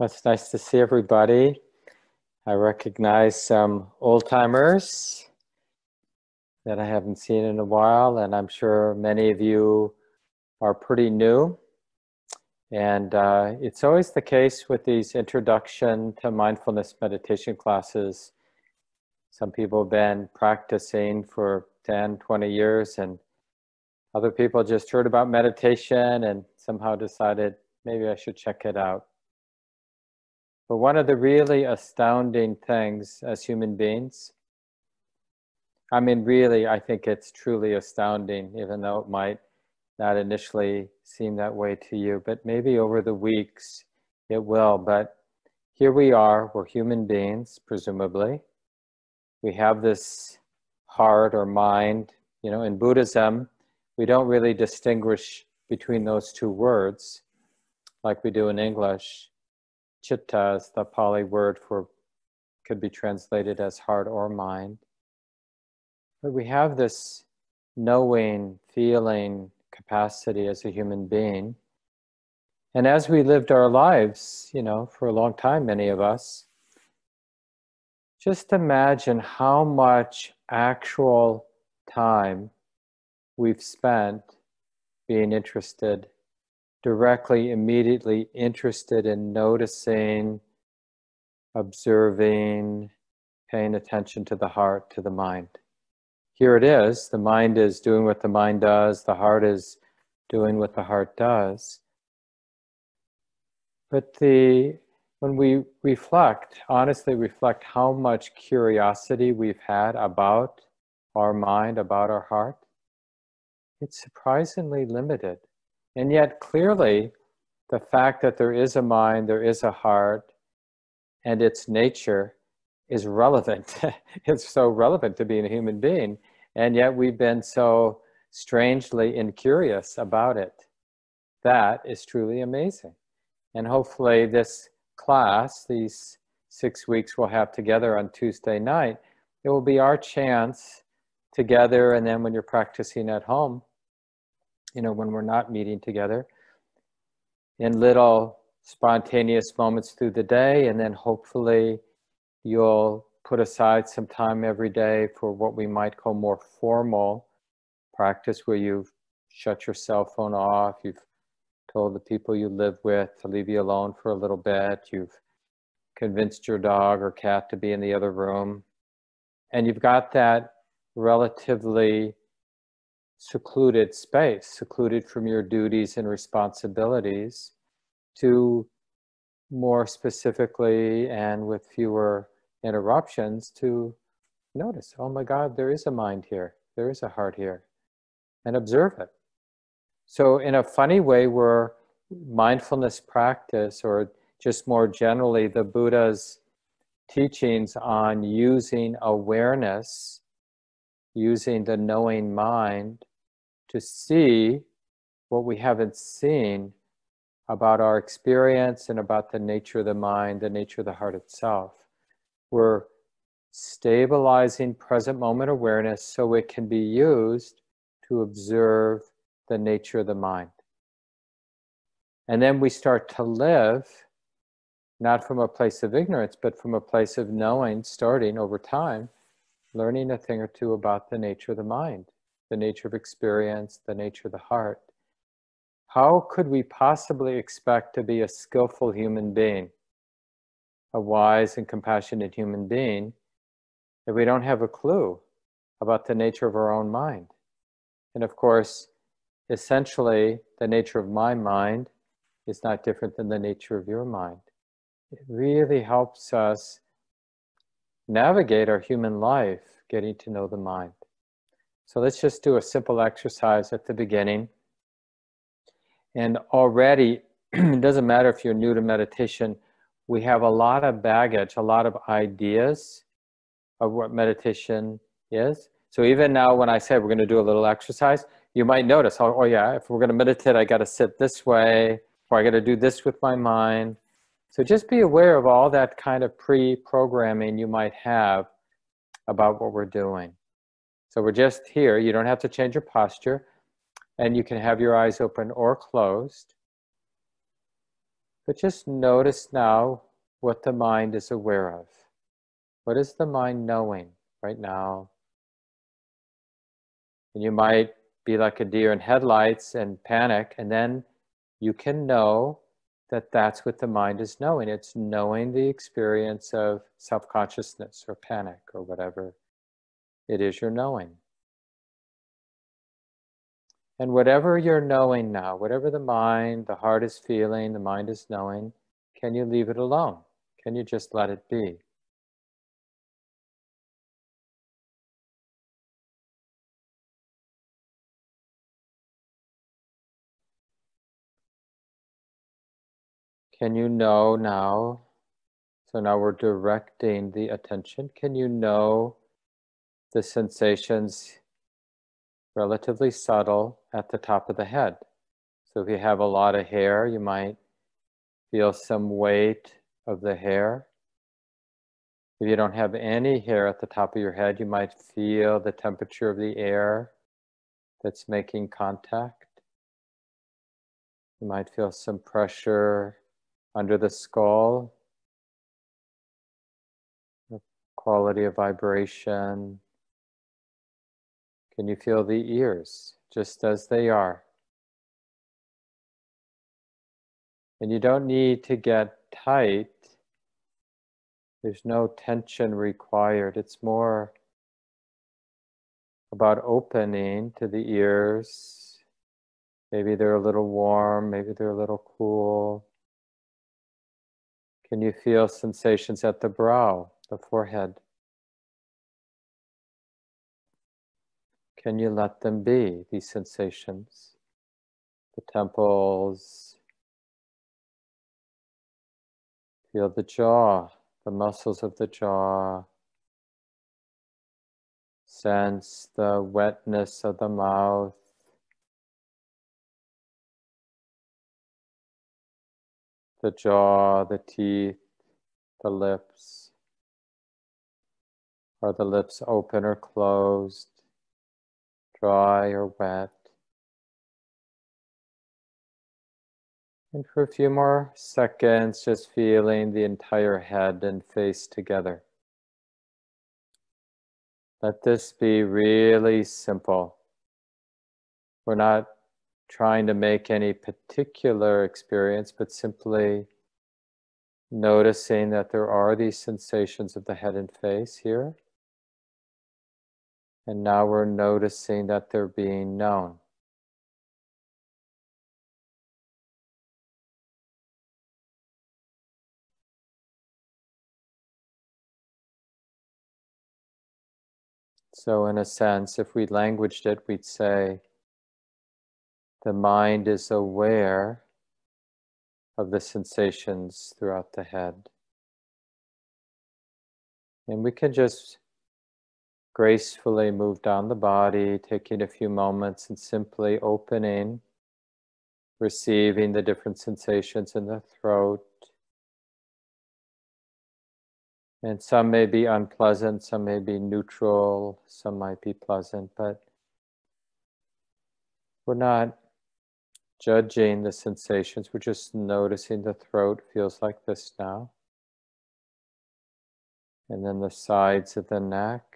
It's nice to see everybody. I recognize some old timers that I haven't seen in a while, and I'm sure many of you are pretty new. And uh, it's always the case with these introduction to mindfulness meditation classes. Some people have been practicing for 10, 20 years, and other people just heard about meditation and somehow decided maybe I should check it out. But one of the really astounding things as human beings, I mean, really, I think it's truly astounding, even though it might not initially seem that way to you, but maybe over the weeks it will. But here we are, we're human beings, presumably. We have this heart or mind. You know, in Buddhism, we don't really distinguish between those two words like we do in English chitta is the Pali word for, could be translated as heart or mind. But we have this knowing, feeling capacity as a human being. And as we lived our lives, you know, for a long time, many of us, just imagine how much actual time we've spent being interested directly, immediately interested in noticing, observing, paying attention to the heart, to the mind. Here it is the mind is doing what the mind does, the heart is doing what the heart does. But the when we reflect, honestly reflect how much curiosity we've had about our mind, about our heart, it's surprisingly limited. And yet, clearly, the fact that there is a mind, there is a heart, and its nature is relevant. it's so relevant to being a human being. And yet, we've been so strangely incurious about it. That is truly amazing. And hopefully, this class, these six weeks we'll have together on Tuesday night, it will be our chance together. And then when you're practicing at home, you know, when we're not meeting together, in little spontaneous moments through the day, and then hopefully you'll put aside some time every day for what we might call more formal practice where you've shut your cell phone off, you've told the people you live with to leave you alone for a little bit, you've convinced your dog or cat to be in the other room, and you've got that relatively secluded space, secluded from your duties and responsibilities, to more specifically and with fewer interruptions to notice, oh my God, there is a mind here, there is a heart here, and observe it. So, in a funny way, where mindfulness practice, or just more generally, the Buddha's teachings on using awareness, using the knowing mind to see what we haven't seen about our experience and about the nature of the mind, the nature of the heart itself. We're stabilizing present moment awareness so it can be used to observe the nature of the mind. And then we start to live not from a place of ignorance, but from a place of knowing, starting over time, learning a thing or two about the nature of the mind the nature of experience, the nature of the heart, how could we possibly expect to be a skillful human being, a wise and compassionate human being, if we don't have a clue about the nature of our own mind? And of course, essentially, the nature of my mind is not different than the nature of your mind. It really helps us navigate our human life, getting to know the mind. So let's just do a simple exercise at the beginning. And already, it doesn't matter if you're new to meditation, we have a lot of baggage, a lot of ideas of what meditation is. So even now, when I say we're going to do a little exercise, you might notice, oh, oh yeah, if we're going to meditate, I got to sit this way, or I got to do this with my mind. So just be aware of all that kind of pre-programming you might have about what we're doing. So we're just here. You don't have to change your posture. And you can have your eyes open or closed. But just notice now what the mind is aware of. What is the mind knowing right now? And you might be like a deer in headlights and panic, and then you can know that that's what the mind is knowing. It's knowing the experience of self consciousness or panic or whatever it is you're knowing. And whatever you're knowing now, whatever the mind, the heart is feeling, the mind is knowing, can you leave it alone? Can you just let it be? Can you know now? So now we're directing the attention. Can you know the sensations relatively subtle at the top of the head? So if you have a lot of hair, you might feel some weight of the hair. If you don't have any hair at the top of your head, you might feel the temperature of the air that's making contact. You might feel some pressure under the skull, the quality of vibration. Can you feel the ears just as they are? And you don't need to get tight. There's no tension required. It's more about opening to the ears. Maybe they're a little warm, maybe they're a little cool. Can you feel sensations at the brow, the forehead? Can you let them be, these sensations? The temples. Feel the jaw, the muscles of the jaw. Sense the wetness of the mouth. the jaw, the teeth, the lips. Are the lips open or closed, dry or wet? And for a few more seconds, just feeling the entire head and face together. Let this be really simple. We're not trying to make any particular experience, but simply noticing that there are these sensations of the head and face here. And now we're noticing that they're being known. So, in a sense, if we languaged it, we'd say, the mind is aware of the sensations throughout the head. And we can just gracefully move down the body, taking a few moments and simply opening, receiving the different sensations in the throat. And some may be unpleasant, some may be neutral, some might be pleasant, but we're not judging the sensations. We're just noticing the throat feels like this now. And then the sides of the neck,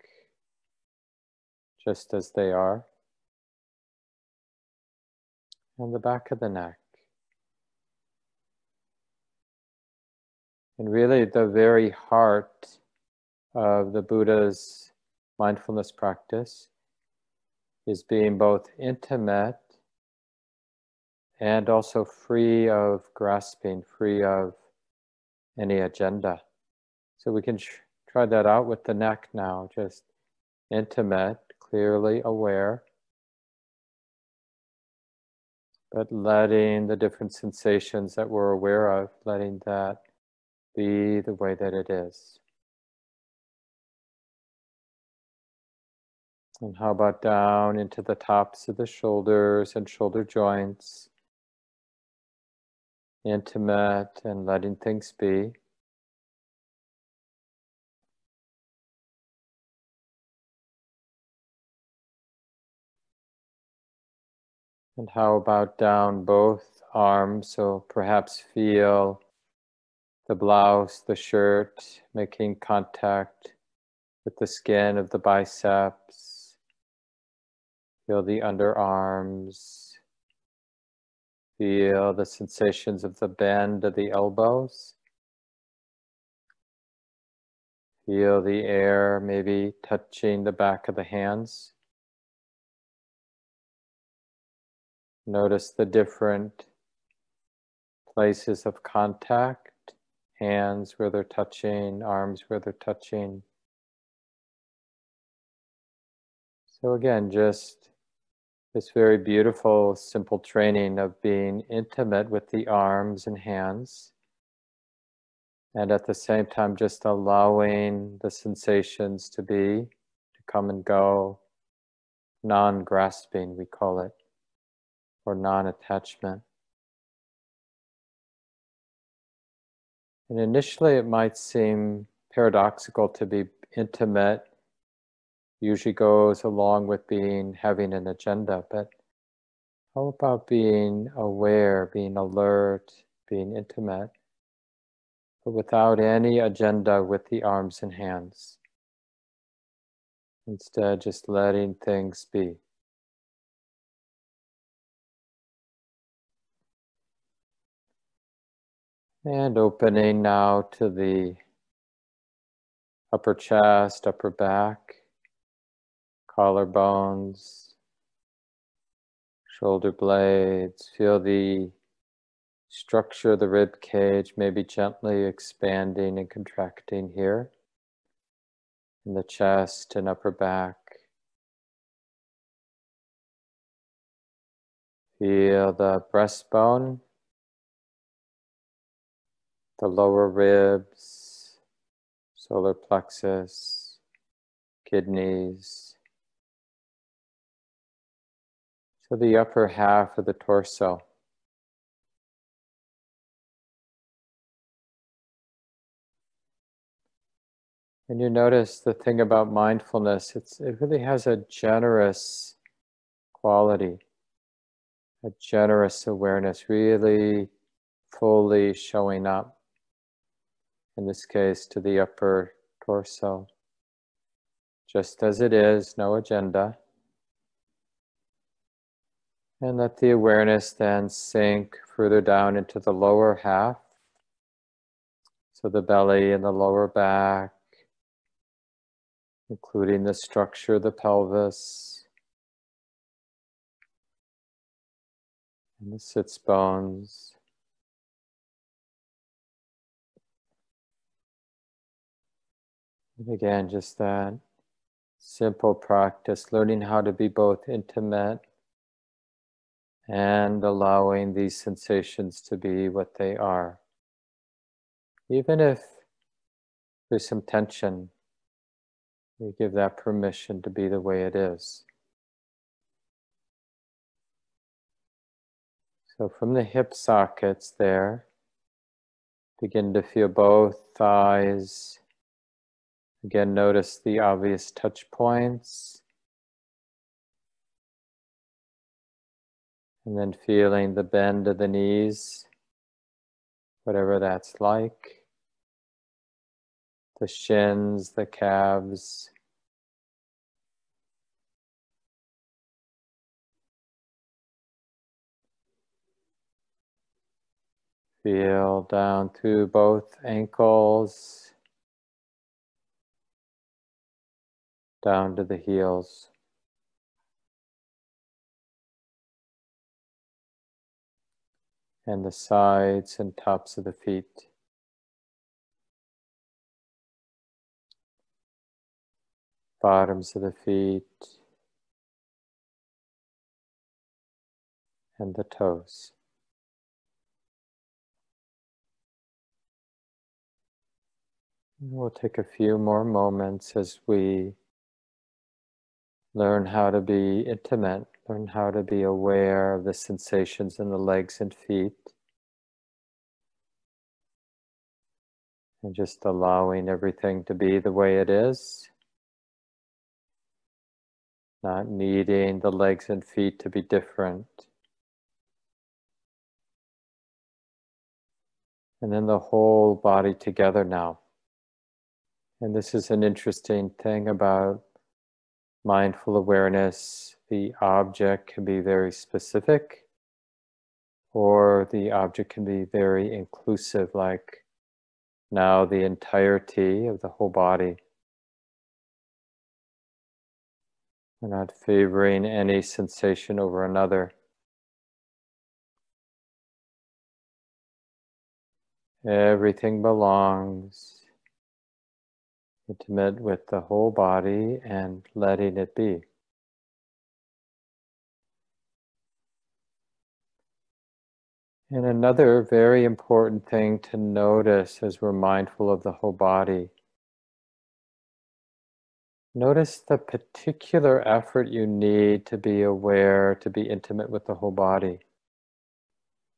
just as they are. And the back of the neck. And really, the very heart of the Buddha's mindfulness practice is being both intimate and also free of grasping, free of any agenda. So we can try that out with the neck now, just intimate, clearly aware, but letting the different sensations that we're aware of, letting that be the way that it is. And how about down into the tops of the shoulders and shoulder joints? intimate and letting things be. And how about down both arms. So perhaps feel the blouse, the shirt, making contact with the skin of the biceps. Feel the underarms. Feel the sensations of the bend of the elbows. Feel the air maybe touching the back of the hands. Notice the different places of contact, hands where they're touching, arms where they're touching. So again, just this very beautiful, simple training of being intimate with the arms and hands. And at the same time, just allowing the sensations to be, to come and go, non grasping, we call it or non attachment. And initially, it might seem paradoxical to be intimate, usually goes along with being having an agenda, but how about being aware, being alert, being intimate, but without any agenda with the arms and hands? Instead, just letting things be. And opening now to the upper chest, upper back, collarbones, shoulder blades. Feel the structure of the rib cage, maybe gently expanding and contracting here in the chest and upper back. Feel the breastbone the lower ribs, solar plexus, kidneys. So the upper half of the torso. And you notice the thing about mindfulness, it's, it really has a generous quality, a generous awareness, really fully showing up in this case to the upper torso, just as it is, no agenda. And let the awareness then sink further down into the lower half. So the belly and the lower back, including the structure of the pelvis and the sits bones. Again, just that simple practice, learning how to be both intimate and allowing these sensations to be what they are. Even if there's some tension, we give that permission to be the way it is. So from the hip sockets there, begin to feel both thighs Again, notice the obvious touch points. And then feeling the bend of the knees, whatever that's like. The shins, the calves. Feel down through both ankles. Down to the heels. And the sides and tops of the feet. Bottoms of the feet. And the toes. We'll take a few more moments as we Learn how to be intimate, learn how to be aware of the sensations in the legs and feet. And just allowing everything to be the way it is. Not needing the legs and feet to be different. And then the whole body together now. And this is an interesting thing about mindful awareness. The object can be very specific, or the object can be very inclusive, like now the entirety of the whole body. We're not favoring any sensation over another. Everything belongs intimate with the whole body and letting it be. And another very important thing to notice as we're mindful of the whole body. Notice the particular effort you need to be aware, to be intimate with the whole body.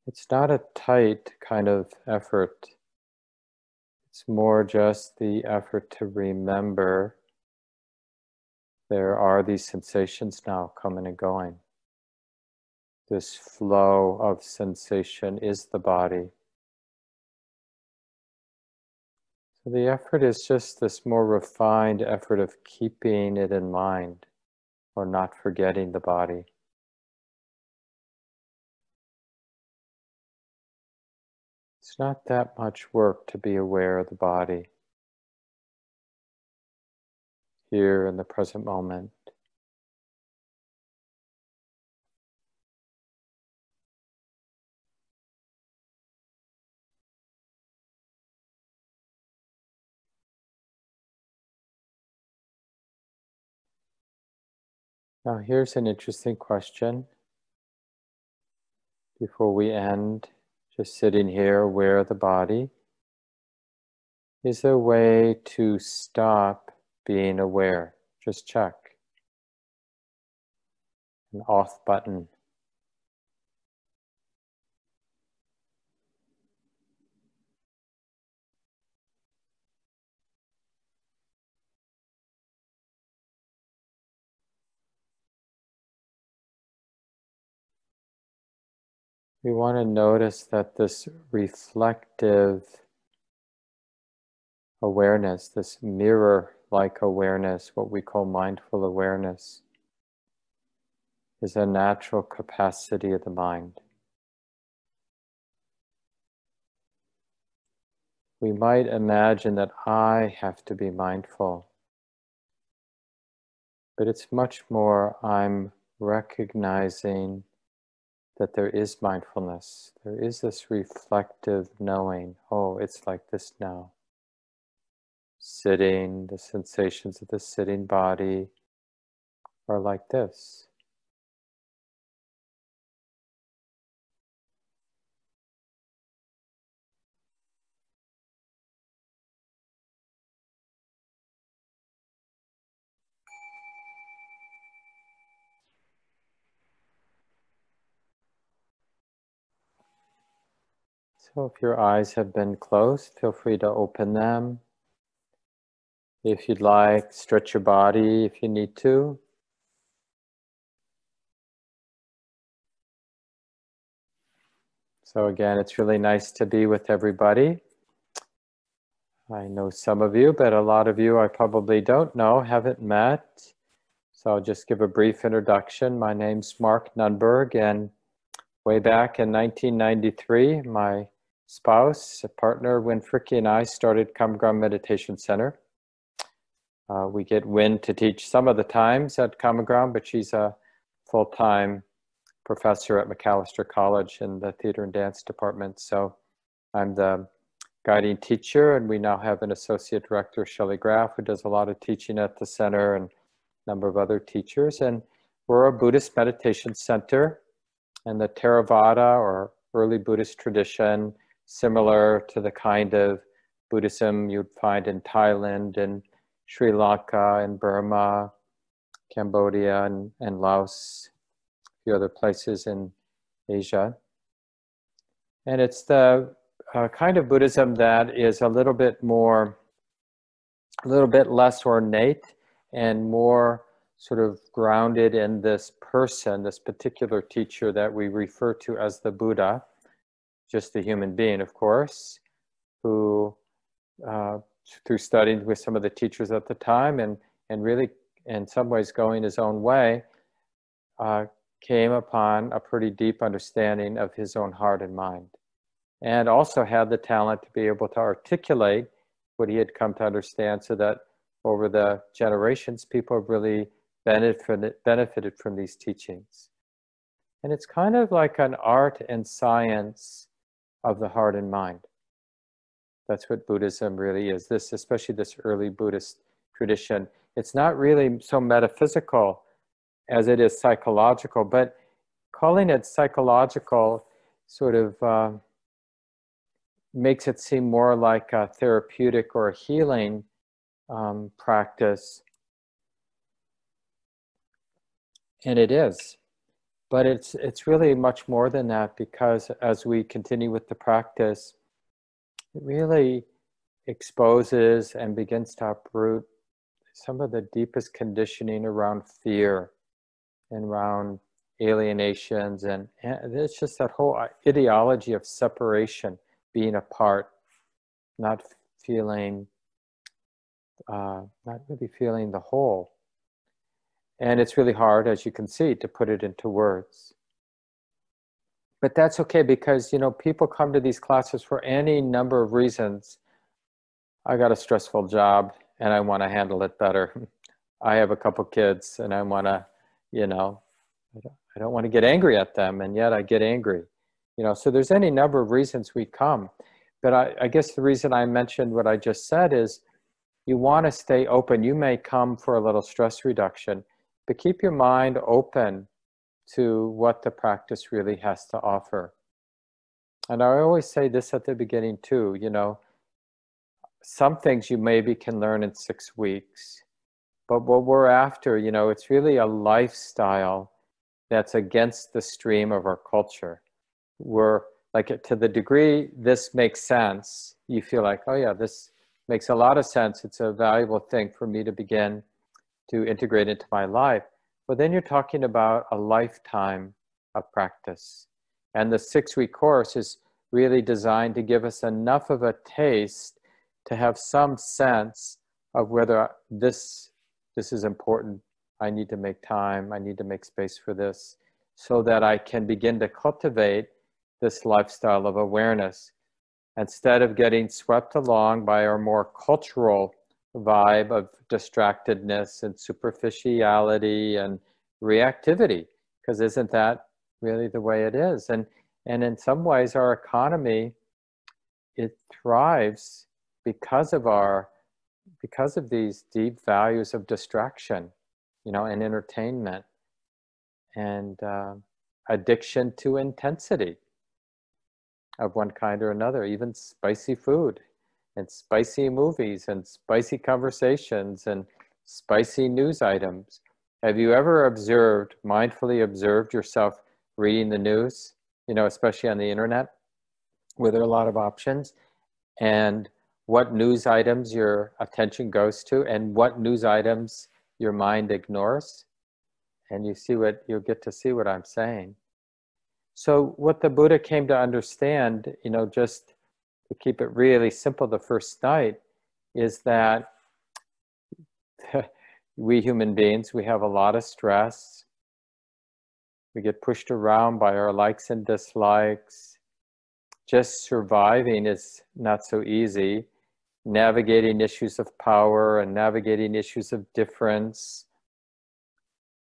It's not a tight kind of effort. It's more just the effort to remember there are these sensations now coming and going. This flow of sensation is the body. So the effort is just this more refined effort of keeping it in mind or not forgetting the body. Not that much work to be aware of the body here in the present moment. Now, here's an interesting question before we end just sitting here aware of the body. Is there a way to stop being aware? Just check. An off button. We want to notice that this reflective awareness, this mirror like awareness, what we call mindful awareness, is a natural capacity of the mind. We might imagine that I have to be mindful, but it's much more I'm recognizing that there is mindfulness. There is this reflective knowing, oh, it's like this now. Sitting, the sensations of the sitting body are like this. So if your eyes have been closed, feel free to open them. If you'd like, stretch your body if you need to. So again, it's really nice to be with everybody. I know some of you, but a lot of you I probably don't know, haven't met. So I'll just give a brief introduction. My name's Mark Nunberg, and way back in 1993, my spouse, a partner, Wynn Fricke, and I started Common Meditation Center. Uh, we get Wynn to teach some of the times at Common but she's a full time professor at Macalester College in the theater and dance department. So I'm the guiding teacher, and we now have an associate director, Shelley Graff, who does a lot of teaching at the center and a number of other teachers. And we're a Buddhist meditation center, and the Theravada or early Buddhist tradition similar to the kind of Buddhism you'd find in Thailand and Sri Lanka and Burma, Cambodia and, and Laos, a few other places in Asia. And it's the uh, kind of Buddhism that is a little bit more, a little bit less ornate and more sort of grounded in this person, this particular teacher that we refer to as the Buddha just a human being, of course. who, uh, through studying with some of the teachers at the time and, and really, in some ways, going his own way, uh, came upon a pretty deep understanding of his own heart and mind. And also had the talent to be able to articulate what he had come to understand so that over the generations, people have really benefited, benefited from these teachings. And it's kind of like an art and science of the heart and mind. That's what Buddhism really is. This, especially this early Buddhist tradition, it's not really so metaphysical as it is psychological, but calling it psychological sort of uh, makes it seem more like a therapeutic or a healing um, practice. And it is. But it's, it's really much more than that because as we continue with the practice, it really exposes and begins to uproot some of the deepest conditioning around fear and around alienations. And, and it's just that whole ideology of separation, being apart, not feeling, uh, not really feeling the whole. And it's really hard, as you can see, to put it into words. But that's okay because, you know, people come to these classes for any number of reasons. I got a stressful job and I want to handle it better. I have a couple kids and I want to, you know, I don't, want to get angry at them and yet I get angry. You know, so there's any number of reasons we come. But I, I guess the reason I mentioned what I just said is you want to stay open. You may come for a little stress reduction, but keep your mind open to what the practice really has to offer. And I always say this at the beginning too, you know, some things you maybe can learn in six weeks, but what we're after, you know, it's really a lifestyle that's against the stream of our culture. We're like, to the degree this makes sense, you feel like, oh yeah, this makes a lot of sense. It's a valuable thing for me to begin to integrate into my life. But then you're talking about a lifetime of practice. And the six week course is really designed to give us enough of a taste to have some sense of whether this, this is important. I need to make time, I need to make space for this, so that I can begin to cultivate this lifestyle of awareness instead of getting swept along by our more cultural vibe of distractedness and superficiality and reactivity because isn't that really the way it is? And and in some ways our economy it thrives because of our because of these deep values of distraction you know and entertainment and uh, addiction to intensity of one kind or another even spicy food and spicy movies and spicy conversations and spicy news items. Have you ever observed, mindfully observed yourself reading the news, you know, especially on the internet, where there are a lot of options, and what news items your attention goes to and what news items your mind ignores? And you see what, you'll get to see what I'm saying. So what the Buddha came to understand, you know, just to keep it really simple the first night is that we human beings, we have a lot of stress. We get pushed around by our likes and dislikes. Just surviving is not so easy. Navigating issues of power and navigating issues of difference.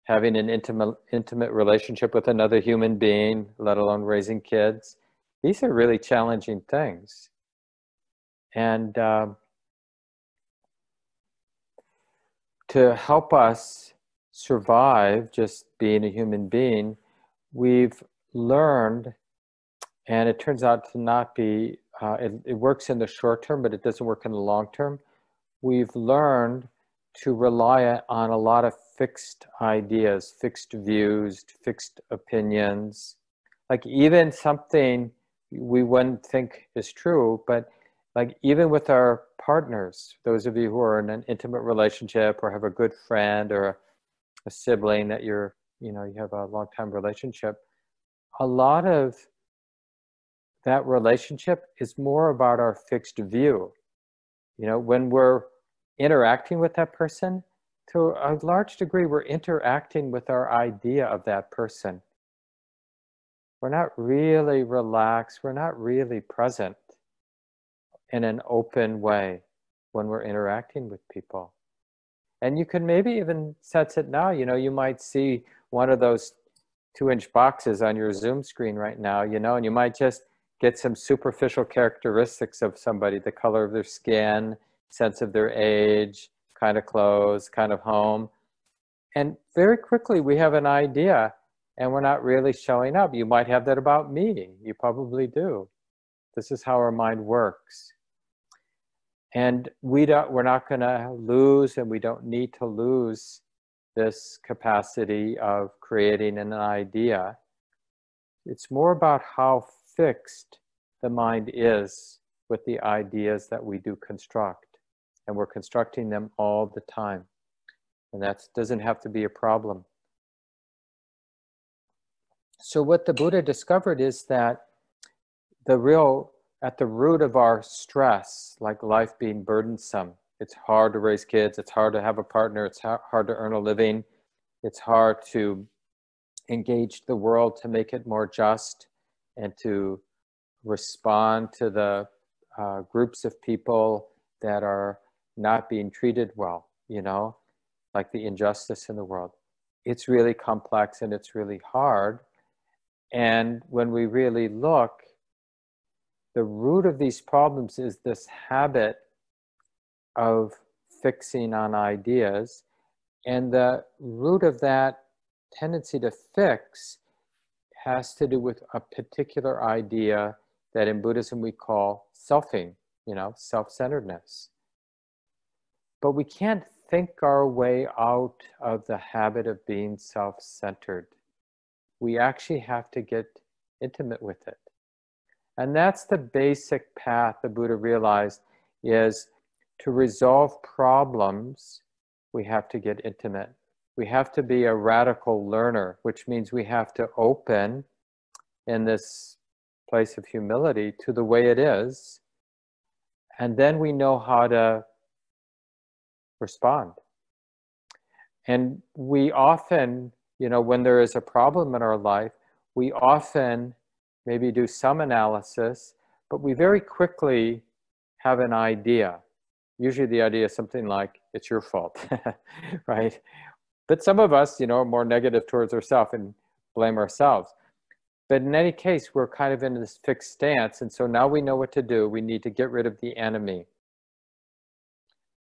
Having an intimate, intimate relationship with another human being, let alone raising kids. These are really challenging things. And um, to help us survive just being a human being, we've learned, and it turns out to not be, uh, it, it works in the short term, but it doesn't work in the long term. We've learned to rely on a lot of fixed ideas, fixed views, fixed opinions. Like even something we wouldn't think is true, but like even with our partners, those of you who are in an intimate relationship or have a good friend or a, a sibling that you're, you know, you have a long time relationship, a lot of that relationship is more about our fixed view. You know, when we're interacting with that person, to a large degree, we're interacting with our idea of that person. We're not really relaxed, we're not really present in an open way when we're interacting with people. And you can maybe even sense it now. You know, you might see one of those two inch boxes on your Zoom screen right now, you know, and you might just get some superficial characteristics of somebody the color of their skin, sense of their age, kind of clothes, kind of home. And very quickly we have an idea and we're not really showing up. You might have that about me. You probably do. This is how our mind works. And we don't, we're not going to lose, and we don't need to lose this capacity of creating an idea. It's more about how fixed the mind is with the ideas that we do construct. And we're constructing them all the time. And that doesn't have to be a problem. So, what the Buddha discovered is that the real, at the root of our stress, like life being burdensome, it's hard to raise kids, it's hard to have a partner, it's hard to earn a living, it's hard to engage the world to make it more just and to respond to the uh, groups of people that are not being treated well, you know, like the injustice in the world. It's really complex and it's really hard. And when we really look, the root of these problems is this habit of fixing on ideas. And the root of that tendency to fix has to do with a particular idea that in Buddhism we call selfing, you know, self centeredness. But we can't think our way out of the habit of being self centered. We actually have to get intimate with it. And that's the basic path the Buddha realized is to resolve problems, we have to get intimate. We have to be a radical learner, which means we have to open in this place of humility to the way it is. And then we know how to respond. And we often, you know, when there is a problem in our life, we often maybe do some analysis, but we very quickly have an idea. Usually the idea is something like, it's your fault, right? But some of us, you know, are more negative towards ourselves and blame ourselves. But in any case, we're kind of in this fixed stance. And so now we know what to do. We need to get rid of the enemy.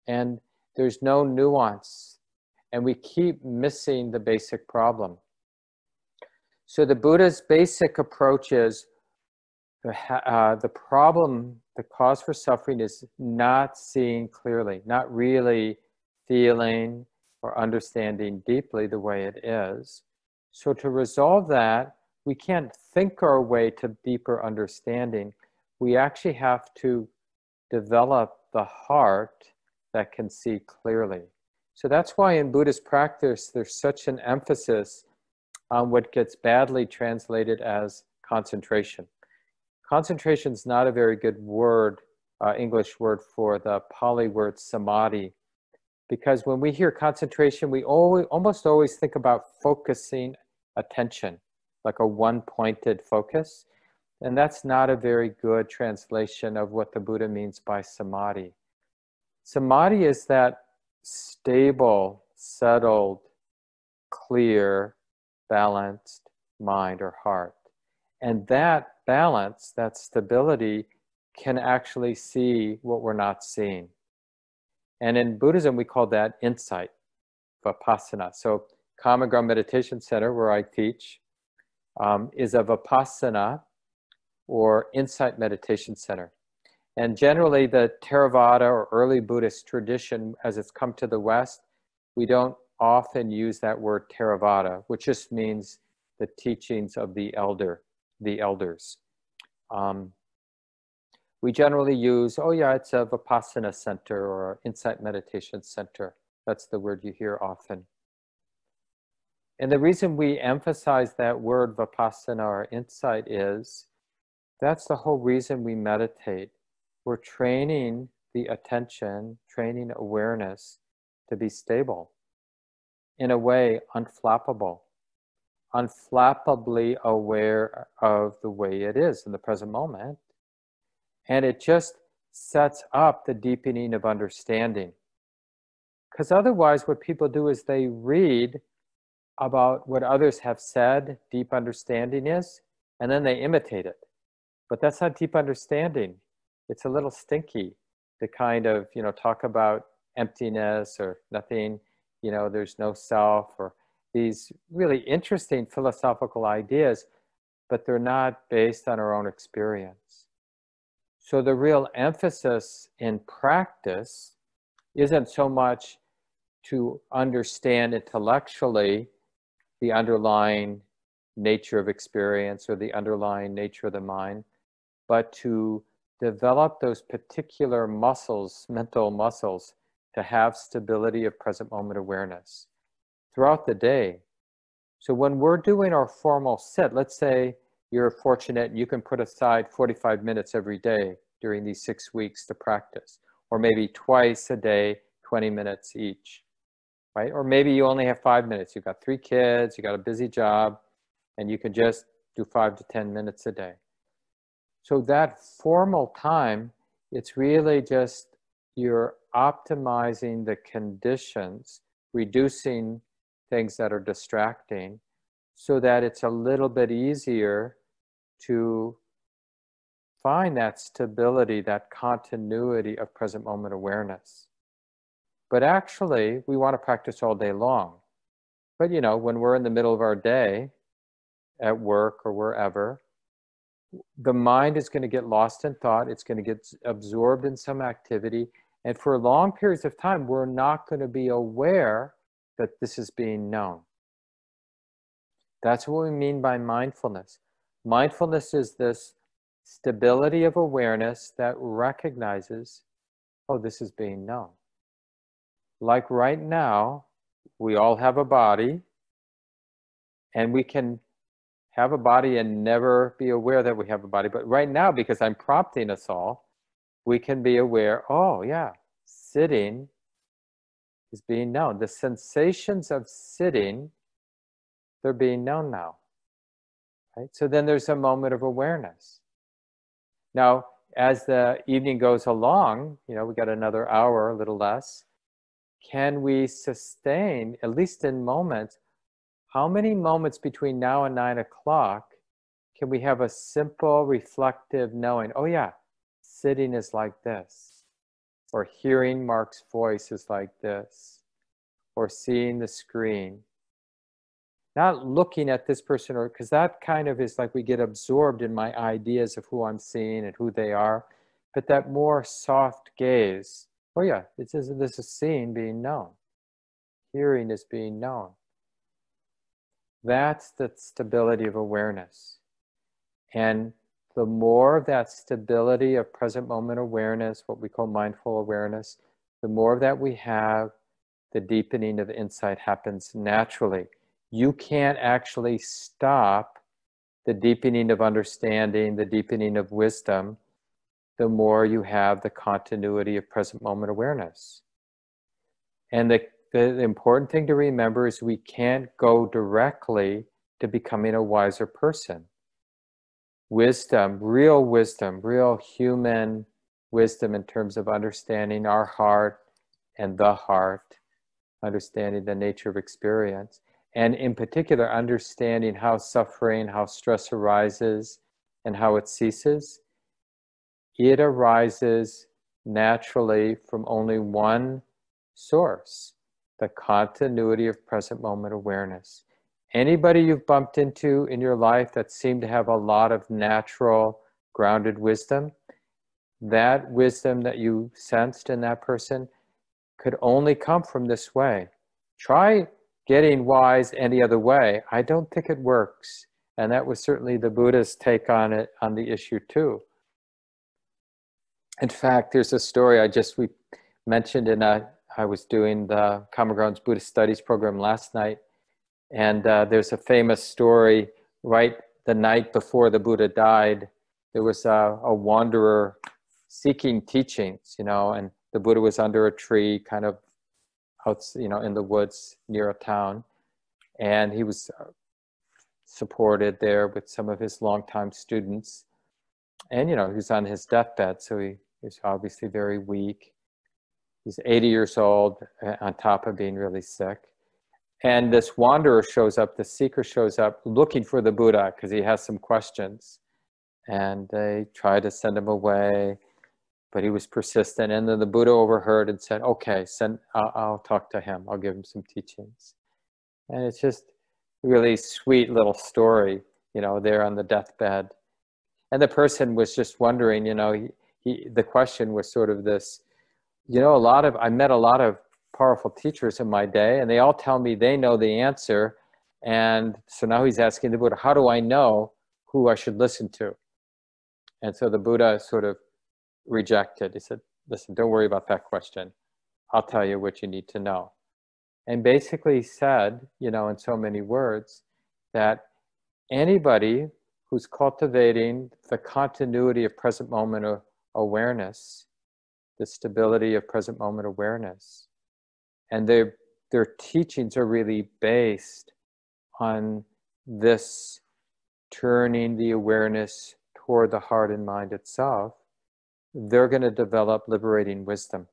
And there's no nuance. And we keep missing the basic problem. So the Buddha's basic approach is the, uh, the problem, the cause for suffering is not seeing clearly, not really feeling or understanding deeply the way it is. So to resolve that, we can't think our way to deeper understanding. We actually have to develop the heart that can see clearly. So that's why in Buddhist practice, there's such an emphasis on what gets badly translated as concentration. Concentration is not a very good word, uh, English word for the Pali word samadhi, because when we hear concentration, we always, almost always think about focusing attention, like a one pointed focus. And that's not a very good translation of what the Buddha means by samadhi. Samadhi is that stable, settled, clear, balanced mind or heart. And that balance, that stability, can actually see what we're not seeing. And in Buddhism, we call that insight, vipassana. So, Ground Meditation Center, where I teach, um, is a vipassana or insight meditation center. And generally, the Theravada or early Buddhist tradition, as it's come to the West, we don't often use that word Theravada, which just means the teachings of the elder, the elders. Um, we generally use, oh yeah, it's a Vipassana center or insight meditation center. That's the word you hear often. And the reason we emphasize that word Vipassana or insight is That's the whole reason we meditate. We're training the attention, training awareness to be stable, in a way, unflappable, unflappably aware of the way it is in the present moment. And it just sets up the deepening of understanding. Because otherwise, what people do is they read about what others have said deep understanding is, and then they imitate it. But that's not deep understanding. It's a little stinky to kind of, you know, talk about emptiness or nothing, you know, there's no self or these really interesting philosophical ideas, but they're not based on our own experience. So the real emphasis in practice isn't so much to understand intellectually the underlying nature of experience or the underlying nature of the mind, but to develop those particular muscles, mental muscles, to have stability of present moment awareness throughout the day. So when we're doing our formal sit, let's say you're fortunate you can put aside 45 minutes every day during these six weeks to practice, or maybe twice a day, 20 minutes each right? Or maybe you only have five minutes. You've got three kids, you got a busy job, and you can just do five to 10 minutes a day. So that formal time, it's really just you're optimizing the conditions, reducing things that are distracting so that it's a little bit easier to find that stability, that continuity of present moment awareness. But actually, we want to practice all day long. But you know, when we're in the middle of our day at work or wherever, the mind is going to get lost in thought. It's going to get absorbed in some activity. And for long periods of time, we're not going to be aware that this is being known. That's what we mean by mindfulness. Mindfulness is this stability of awareness that recognizes, oh, this is being known like right now, we all have a body, and we can have a body and never be aware that we have a body. But right now, because I'm prompting us all, we can be aware oh, yeah, sitting is being known. The sensations of sitting, they're being known now. Right? So then there's a moment of awareness. Now, as the evening goes along, you know, we got another hour, a little less can we sustain, at least in moments, how many moments between now and nine o'clock can we have a simple reflective knowing, oh yeah, sitting is like this, or hearing Mark's voice is like this, or seeing the screen. Not looking at this person, or because that kind of is like we get absorbed in my ideas of who I'm seeing and who they are, but that more soft gaze Oh yeah, it says this is seeing being known. Hearing is being known. That's the stability of awareness. And the more of that stability of present moment awareness, what we call mindful awareness, the more of that we have, the deepening of insight happens naturally. You can't actually stop the deepening of understanding, the deepening of wisdom the more you have the continuity of present moment awareness. And the, the important thing to remember is we can't go directly to becoming a wiser person. Wisdom, real wisdom, real human wisdom in terms of understanding our heart and the heart, understanding the nature of experience, and in particular, understanding how suffering, how stress arises, and how it ceases it arises naturally from only one source the continuity of present moment awareness. Anybody you've bumped into in your life that seemed to have a lot of natural, grounded wisdom, that wisdom that you sensed in that person could only come from this way. Try getting wise any other way. I don't think it works. And that was certainly the Buddha's take on it, on the issue too in fact, there's a story I just we mentioned in a, I was doing the Common Grounds Buddhist Studies program last night, and uh, there's a famous story right the night before the Buddha died. there was a, a wanderer seeking teachings, you know, and the Buddha was under a tree, kind of out, you know, in the woods near a town, and he was uh, supported there with some of his longtime students. And, you know, he was on his deathbed, so he was obviously very weak. He's 80 years old, uh, on top of being really sick. And this wanderer shows up, the seeker shows up looking for the Buddha because he has some questions. And they try to send him away, but he was persistent. And then the Buddha overheard and said, Okay, send, I'll, I'll talk to him, I'll give him some teachings. And it's just really sweet little story, you know, there on the deathbed. And the person was just wondering, you know, he, he, the question was sort of this, you know, a lot of, I met a lot of powerful teachers in my day, and they all tell me they know the answer. And so now he's asking the Buddha, how do I know who I should listen to? And so the Buddha sort of rejected. He said, listen, don't worry about that question. I'll tell you what you need to know and basically said, you know, in so many words, that anybody who's cultivating the continuity of present moment awareness, the stability of present moment awareness, and their their teachings are really based on this turning the awareness toward the heart and mind itself, they're going to develop liberating wisdom.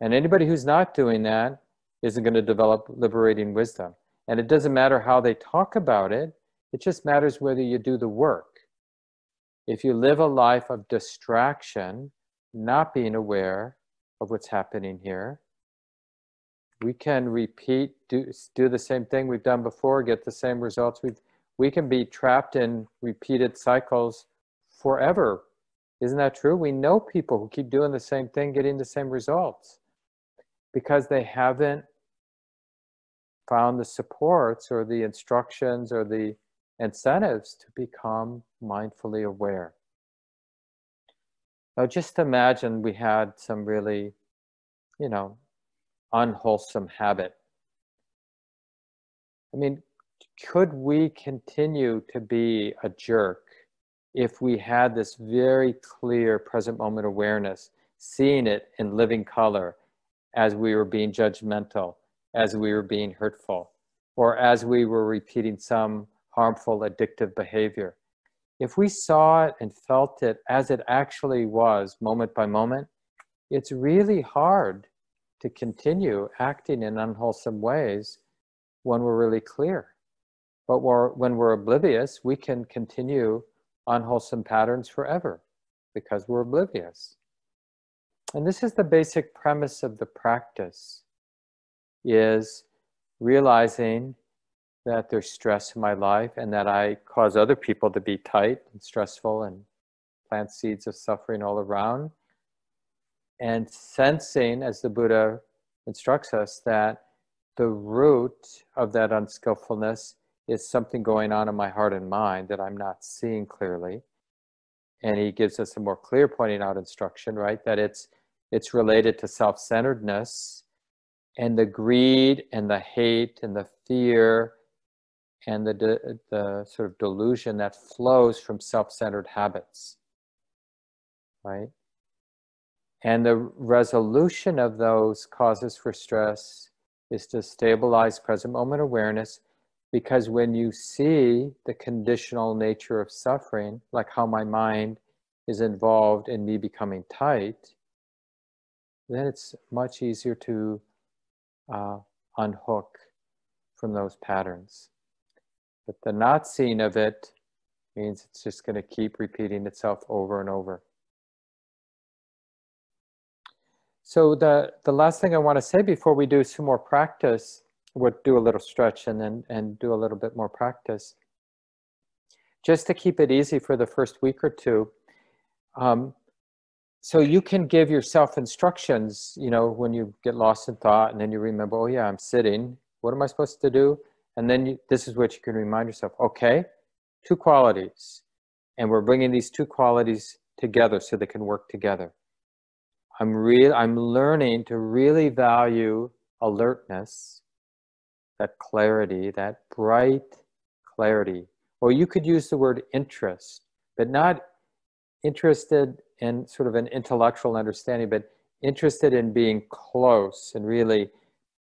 And anybody who's not doing that isn't going to develop liberating wisdom. And it doesn't matter how they talk about it, it just matters whether you do the work. If you live a life of distraction, not being aware of what's happening here, we can repeat, do, do the same thing we've done before, get the same results. we we can be trapped in repeated cycles forever. Isn't that true? We know people who keep doing the same thing, getting the same results because they haven't found the supports or the instructions or the incentives to become mindfully aware. Now, just imagine we had some really, you know, unwholesome habit. I mean, could we continue to be a jerk if we had this very clear present moment awareness, seeing it in living color as we were being judgmental, as we were being hurtful, or as we were repeating some harmful addictive behavior. If we saw it and felt it as it actually was, moment by moment, it's really hard to continue acting in unwholesome ways when we're really clear. But we're, when we're oblivious, we can continue unwholesome patterns forever because we're oblivious. And this is the basic premise of the practice is realizing that there's stress in my life and that I cause other people to be tight and stressful and plant seeds of suffering all around. And sensing, as the Buddha instructs us, that the root of that unskillfulness is something going on in my heart and mind that I'm not seeing clearly. And he gives us a more clear pointing out instruction, right? That it's it's related to self-centeredness and the greed and the hate and the fear and the, de- the sort of delusion that flows from self-centered habits right and the resolution of those causes for stress is to stabilize present moment awareness because when you see the conditional nature of suffering like how my mind is involved in me becoming tight then it's much easier to uh, unhook from those patterns. But the not seeing of it means it's just going to keep repeating itself over and over. So the, the last thing I want to say before we do some more practice, we'll do a little stretch and then and do a little bit more practice. Just to keep it easy for the first week or two, um, so you can give yourself instructions you know when you get lost in thought and then you remember oh yeah i'm sitting. What am i supposed to do? And then you, this is what you can remind yourself okay two qualities. And we're bringing these two qualities together so they can work together i'm real i'm learning to really value alertness that clarity that bright clarity or you could use the word interest but not interested in sort of an intellectual understanding, but interested in being close and really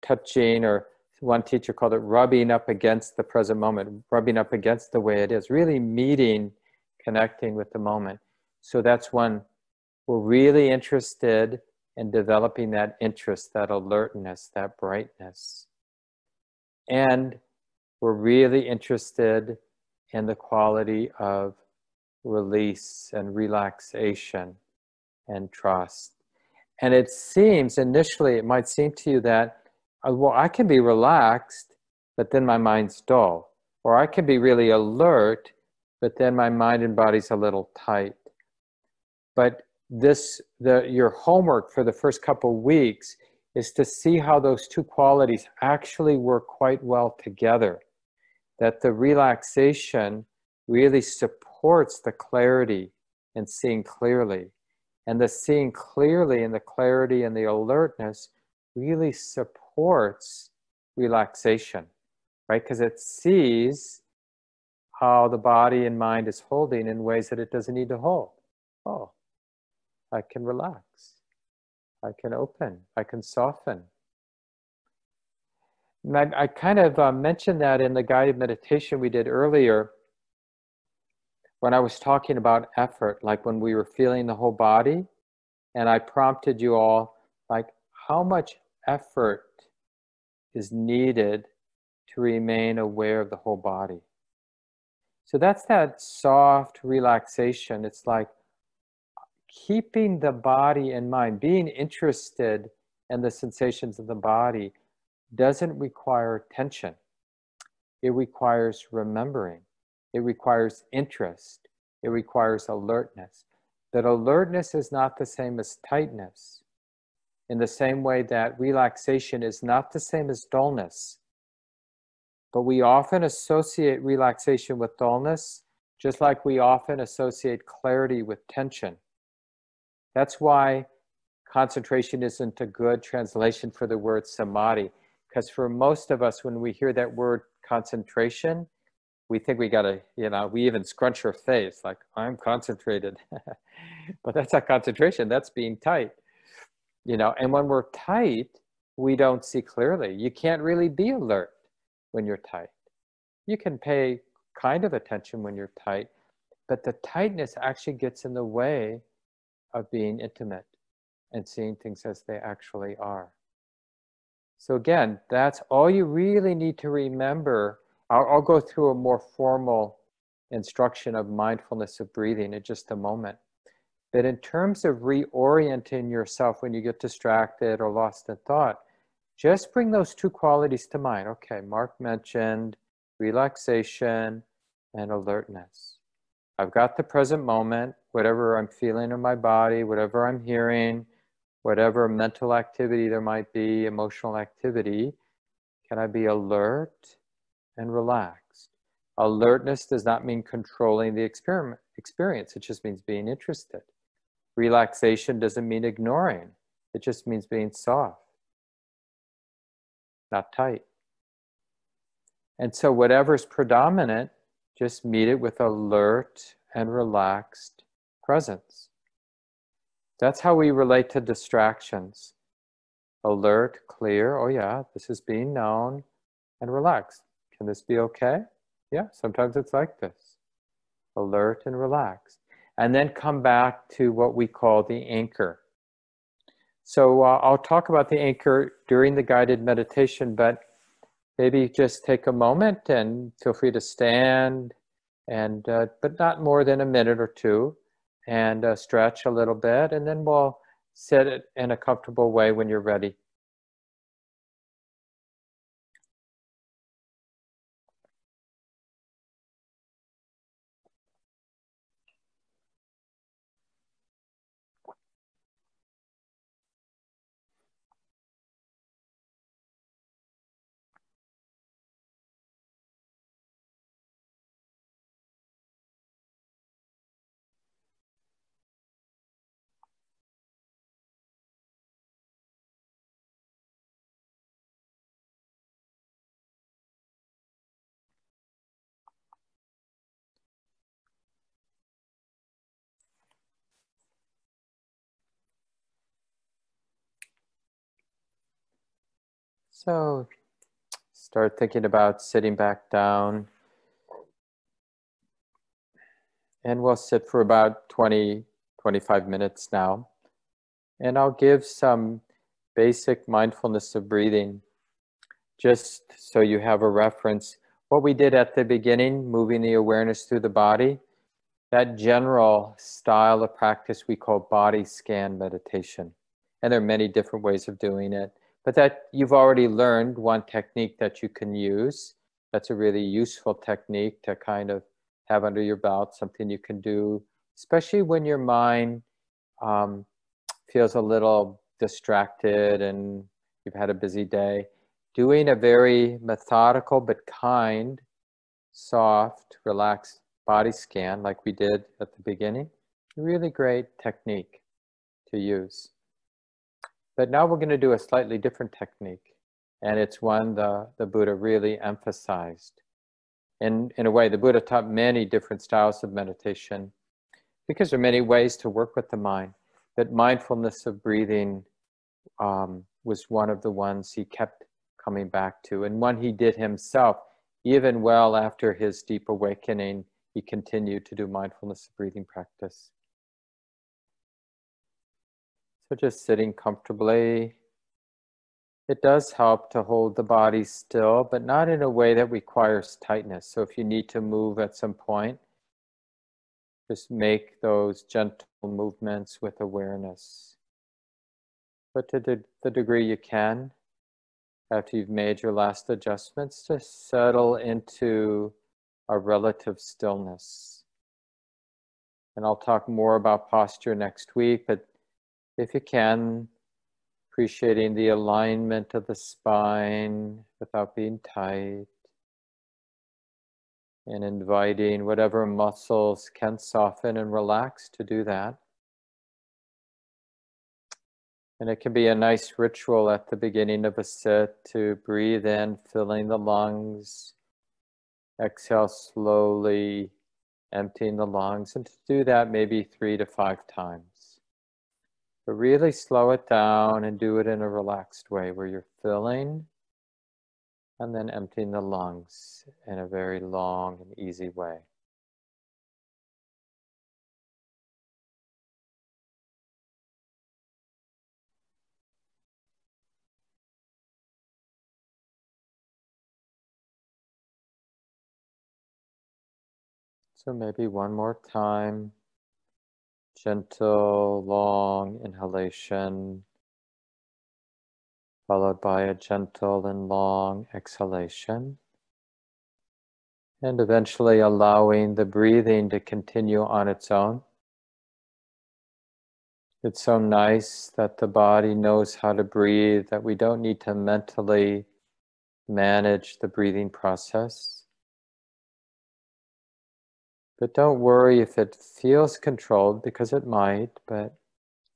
touching, or one teacher called it rubbing up against the present moment, rubbing up against the way it is, really meeting, connecting with the moment. So that's when we're really interested in developing that interest, that alertness, that brightness. And we're really interested in the quality of release and relaxation and trust. And it seems, initially, it might seem to you that, uh, well, I can be relaxed, but then my mind's dull. Or I can be really alert, but then my mind and body's a little tight. But this, the, your homework for the first couple weeks is to see how those two qualities actually work quite well together. That the relaxation really supports the clarity and seeing clearly. And the seeing clearly and the clarity and the alertness really supports relaxation, right? Because it sees how the body and mind is holding in ways that it doesn't need to hold. Oh, I can relax. I can open. I can soften. And I, I kind of uh, mentioned that in the guided meditation we did earlier when I was talking about effort, like when we were feeling the whole body, and I prompted you all, like, how much effort is needed to remain aware of the whole body? So that's that soft relaxation. It's like keeping the body in mind, being interested in the sensations of the body doesn't require tension. It requires remembering. It requires interest. It requires alertness. That alertness is not the same as tightness, in the same way that relaxation is not the same as dullness. But we often associate relaxation with dullness, just like we often associate clarity with tension. That's why concentration isn't a good translation for the word samadhi, because for most of us, when we hear that word concentration, we think we gotta, you know, we even scrunch our face like I'm concentrated, but that's not concentration. That's being tight, you know. And when we're tight, we don't see clearly. You can't really be alert when you're tight. You can pay kind of attention when you're tight, but the tightness actually gets in the way of being intimate and seeing things as they actually are. So again, that's all you really need to remember I'll, I'll go through a more formal instruction of mindfulness of breathing in just a moment. But in terms of reorienting yourself when you get distracted or lost in thought, just bring those two qualities to mind. Okay, Mark mentioned relaxation and alertness. I've got the present moment, whatever I'm feeling in my body, whatever I'm hearing, whatever mental activity there might be, emotional activity. Can I be alert and relaxed. Alertness does not mean controlling the experiment, experience, it just means being interested. Relaxation doesn't mean ignoring, it just means being soft, not tight. And so, whatever's predominant, just meet it with alert and relaxed presence. That's how we relate to distractions. Alert, clear, oh yeah, this is being known, and relaxed. Can this be okay? Yeah, sometimes it's like this alert and relaxed. And then come back to what we call the anchor. So uh, I'll talk about the anchor during the guided meditation, but maybe just take a moment and feel free to stand and uh, but not more than a minute or two and uh, stretch a little bit and then we'll sit it in a comfortable way when you're ready So start thinking about sitting back down. And we'll sit for about 20, 25 minutes now. And I'll give some basic mindfulness of breathing just so you have a reference. What we did at the beginning, moving the awareness through the body, that general style of practice we call body scan meditation. And there are many different ways of doing it. But that you've already learned one technique that you can use. That's a really useful technique to kind of have under your belt, something you can do, especially when your mind um, feels a little distracted and you've had a busy day. Doing a very methodical but kind, soft, relaxed body scan like we did at the beginning, really great technique to use. But now we're going to do a slightly different technique. And it's one the, the Buddha really emphasized. In, in a way, the Buddha taught many different styles of meditation because there are many ways to work with the mind. But mindfulness of breathing um, was one of the ones he kept coming back to, and one he did himself, even well after his deep awakening. He continued to do mindfulness of breathing practice. So just sitting comfortably. It does help to hold the body still, but not in a way that requires tightness. So if you need to move at some point, just make those gentle movements with awareness. But to the degree you can, after you've made your last adjustments, just settle into a relative stillness. And I'll talk more about posture next week, but if you can, appreciating the alignment of the spine without being tight, and inviting whatever muscles can soften and relax to do that. And it can be a nice ritual at the beginning of a sit to breathe in, filling the lungs, exhale slowly, emptying the lungs, and to do that maybe three to five times. But really slow it down and do it in a relaxed way where you're filling and then emptying the lungs in a very long and easy way. So maybe one more time gentle, long inhalation, followed by a gentle and long exhalation. And eventually allowing the breathing to continue on its own. It's so nice that the body knows how to breathe, that we don't need to mentally manage the breathing process. But don't worry if it feels controlled because it might, but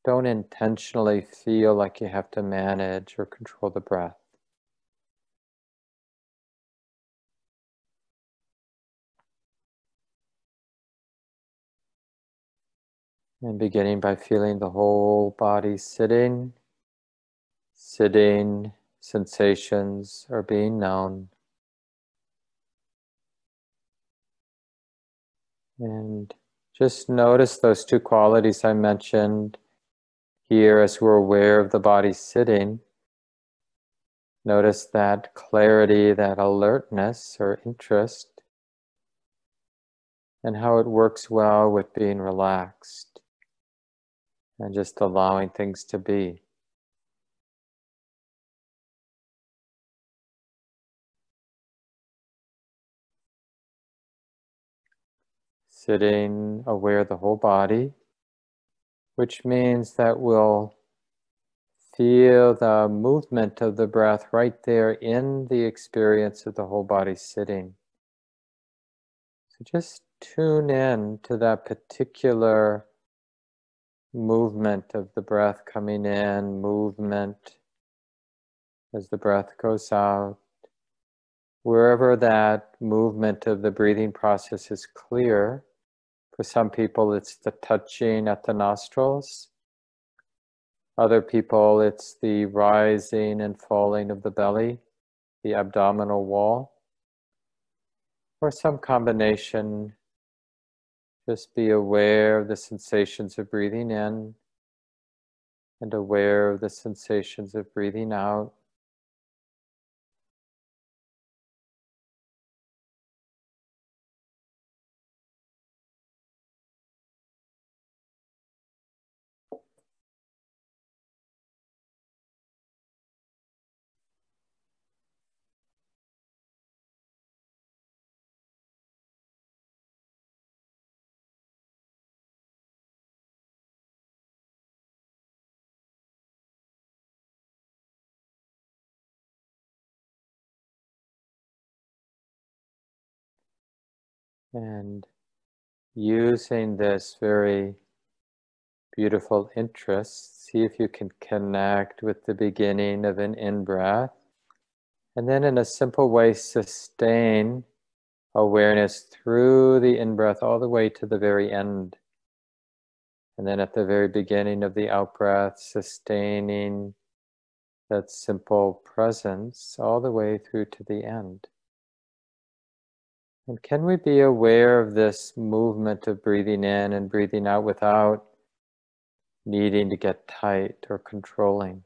don't intentionally feel like you have to manage or control the breath. And beginning by feeling the whole body sitting, sitting sensations are being known. And just notice those two qualities I mentioned here as we're aware of the body sitting. Notice that clarity, that alertness or interest, and how it works well with being relaxed and just allowing things to be. Sitting aware of the whole body, which means that we'll feel the movement of the breath right there in the experience of the whole body sitting. So just tune in to that particular movement of the breath coming in, movement as the breath goes out. Wherever that movement of the breathing process is clear, for some people, it's the touching at the nostrils. other people, it's the rising and falling of the belly, the abdominal wall, or some combination. Just be aware of the sensations of breathing in and aware of the sensations of breathing out. And using this very beautiful interest, see if you can connect with the beginning of an in breath. And then, in a simple way, sustain awareness through the in breath all the way to the very end. And then, at the very beginning of the out breath, sustaining that simple presence all the way through to the end. And can we be aware of this movement of breathing in and breathing out without needing to get tight or controlling?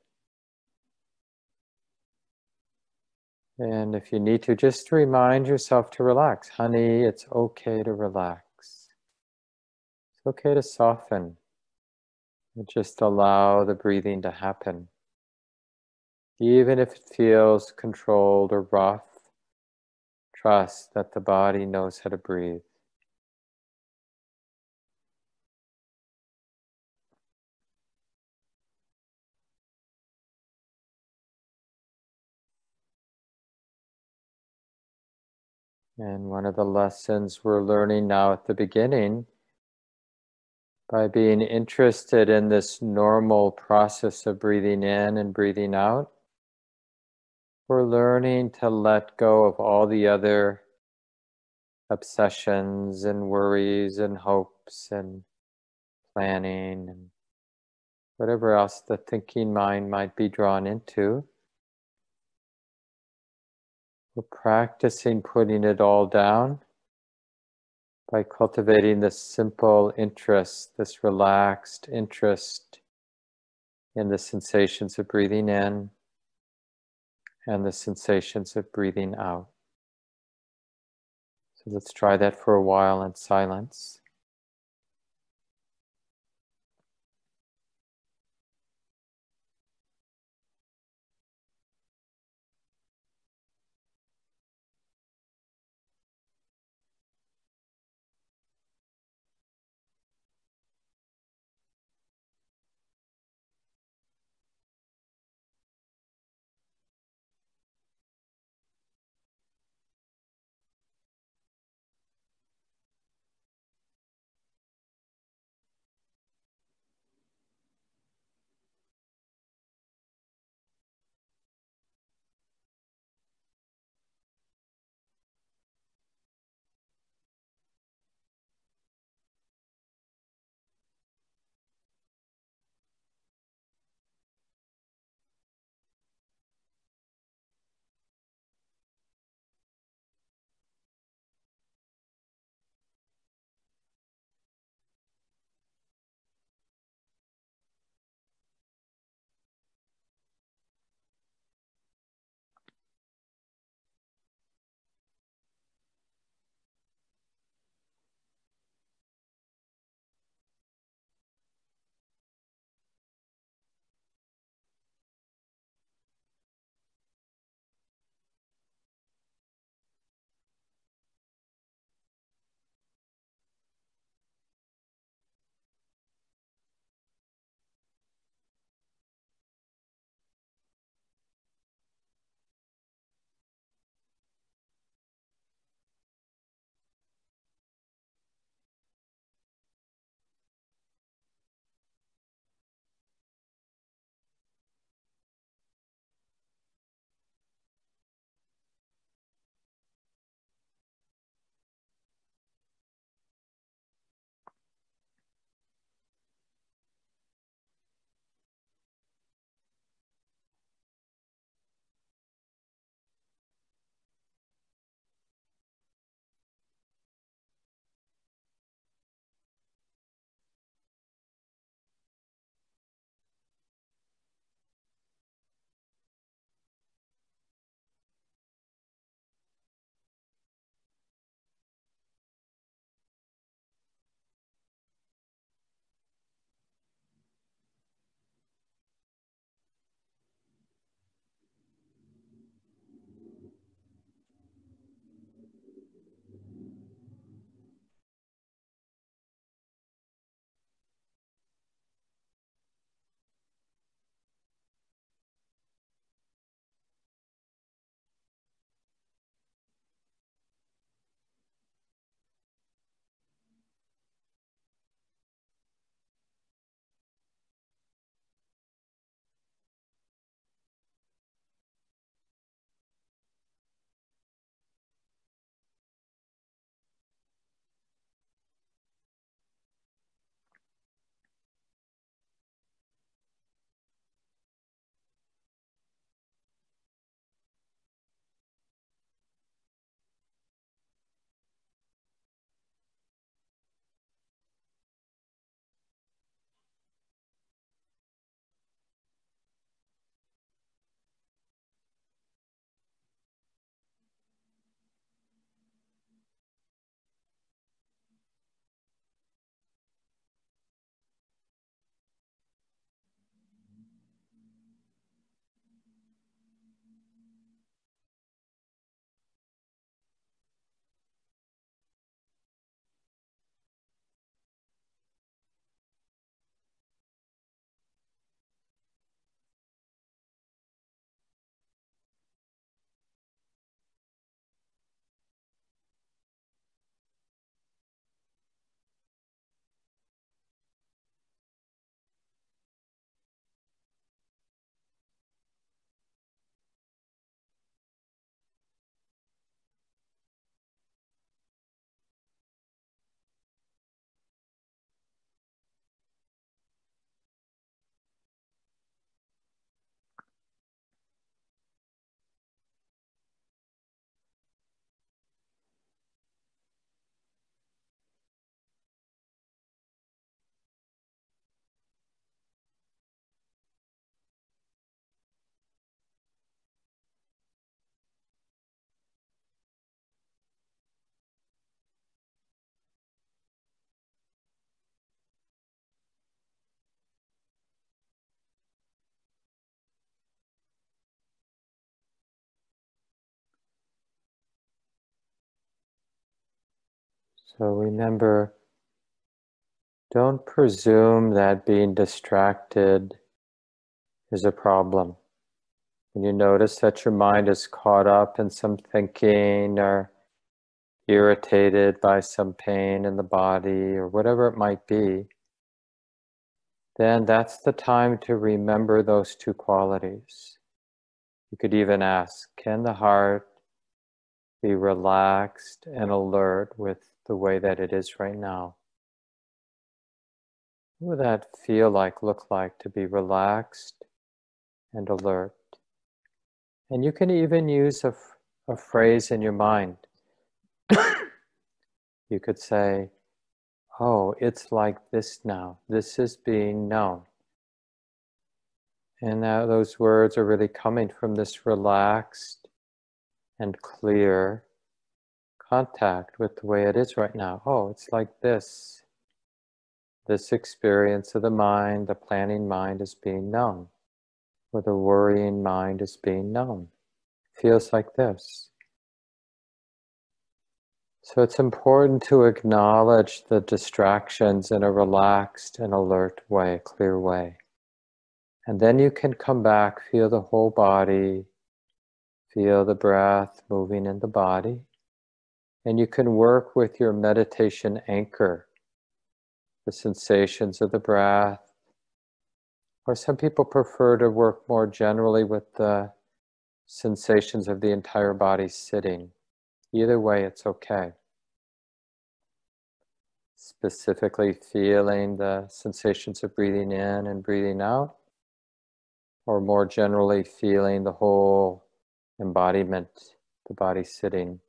And if you need to, just remind yourself to relax. Honey, it's okay to relax. It's okay to soften. And just allow the breathing to happen. Even if it feels controlled or rough, Trust that the body knows how to breathe. And one of the lessons we're learning now at the beginning, by being interested in this normal process of breathing in and breathing out, we're learning to let go of all the other obsessions and worries and hopes and planning and whatever else the thinking mind might be drawn into. We're practicing putting it all down by cultivating this simple interest, this relaxed interest in the sensations of breathing in and the sensations of breathing out. So let's try that for a while in silence. So remember, don't presume that being distracted is a problem. When you notice that your mind is caught up in some thinking or irritated by some pain in the body or whatever it might be, then that's the time to remember those two qualities. You could even ask, can the heart be relaxed and alert with the way that it is right now? What would that feel like, look like to be relaxed and alert? And you can even use a, a phrase in your mind. you could say, Oh, it's like this now. This is being known. And now those words are really coming from this relaxed and clear contact with the way it is right now. Oh, it's like this. This experience of the mind, the planning mind is being known, or the worrying mind is being known. Feels like this. So it's important to acknowledge the distractions in a relaxed and alert way, a clear way. And then you can come back, feel the whole body, feel the breath moving in the body. And you can work with your meditation anchor, the sensations of the breath. Or some people prefer to work more generally with the sensations of the entire body sitting. Either way, it's okay. Specifically feeling the sensations of breathing in and breathing out, or more generally feeling the whole embodiment, the body sitting.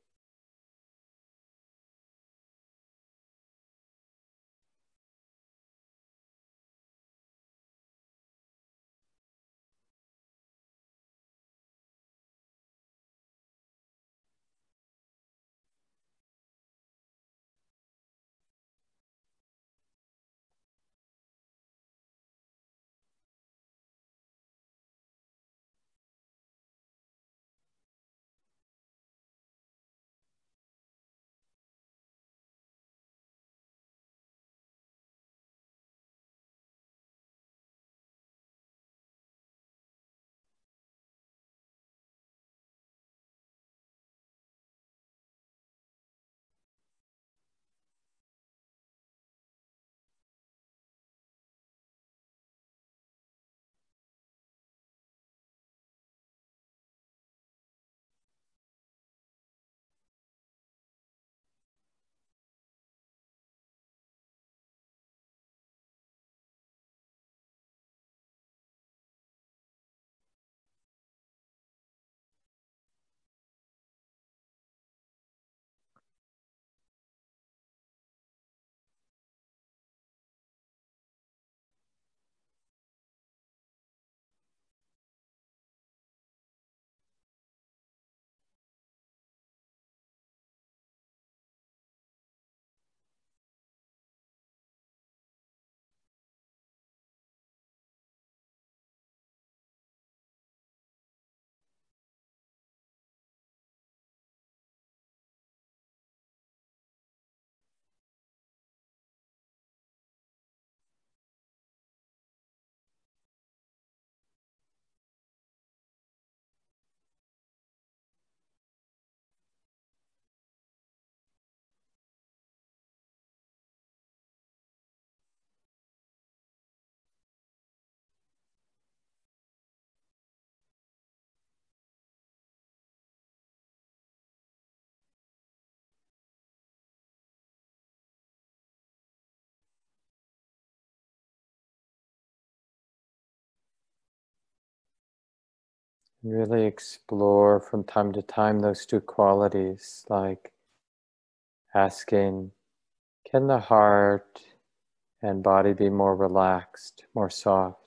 Really explore from time to time those two qualities, like asking, can the heart and body be more relaxed, more soft?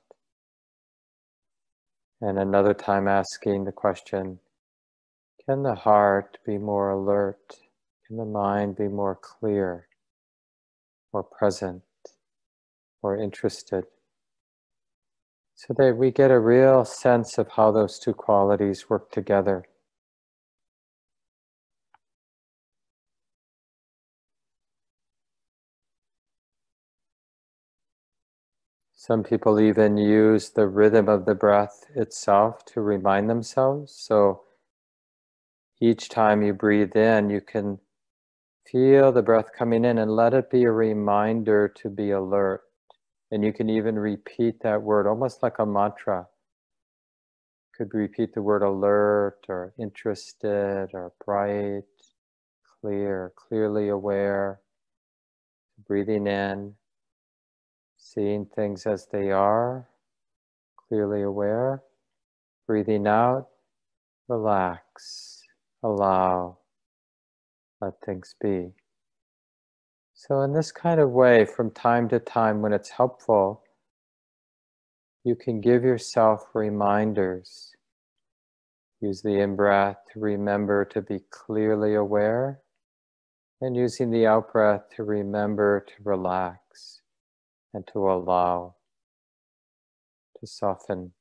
And another time asking the question, can the heart be more alert? Can the mind be more clear, more present, more interested? So that we get a real sense of how those two qualities work together. Some people even use the rhythm of the breath itself to remind themselves. So each time you breathe in, you can feel the breath coming in and let it be a reminder to be alert. And you can even repeat that word almost like a mantra. Could repeat the word alert or interested or bright, clear, clearly aware. Breathing in, seeing things as they are, clearly aware. Breathing out, relax, allow, let things be. So, in this kind of way, from time to time, when it's helpful, you can give yourself reminders. Use the in breath to remember to be clearly aware, and using the out breath to remember to relax and to allow, to soften.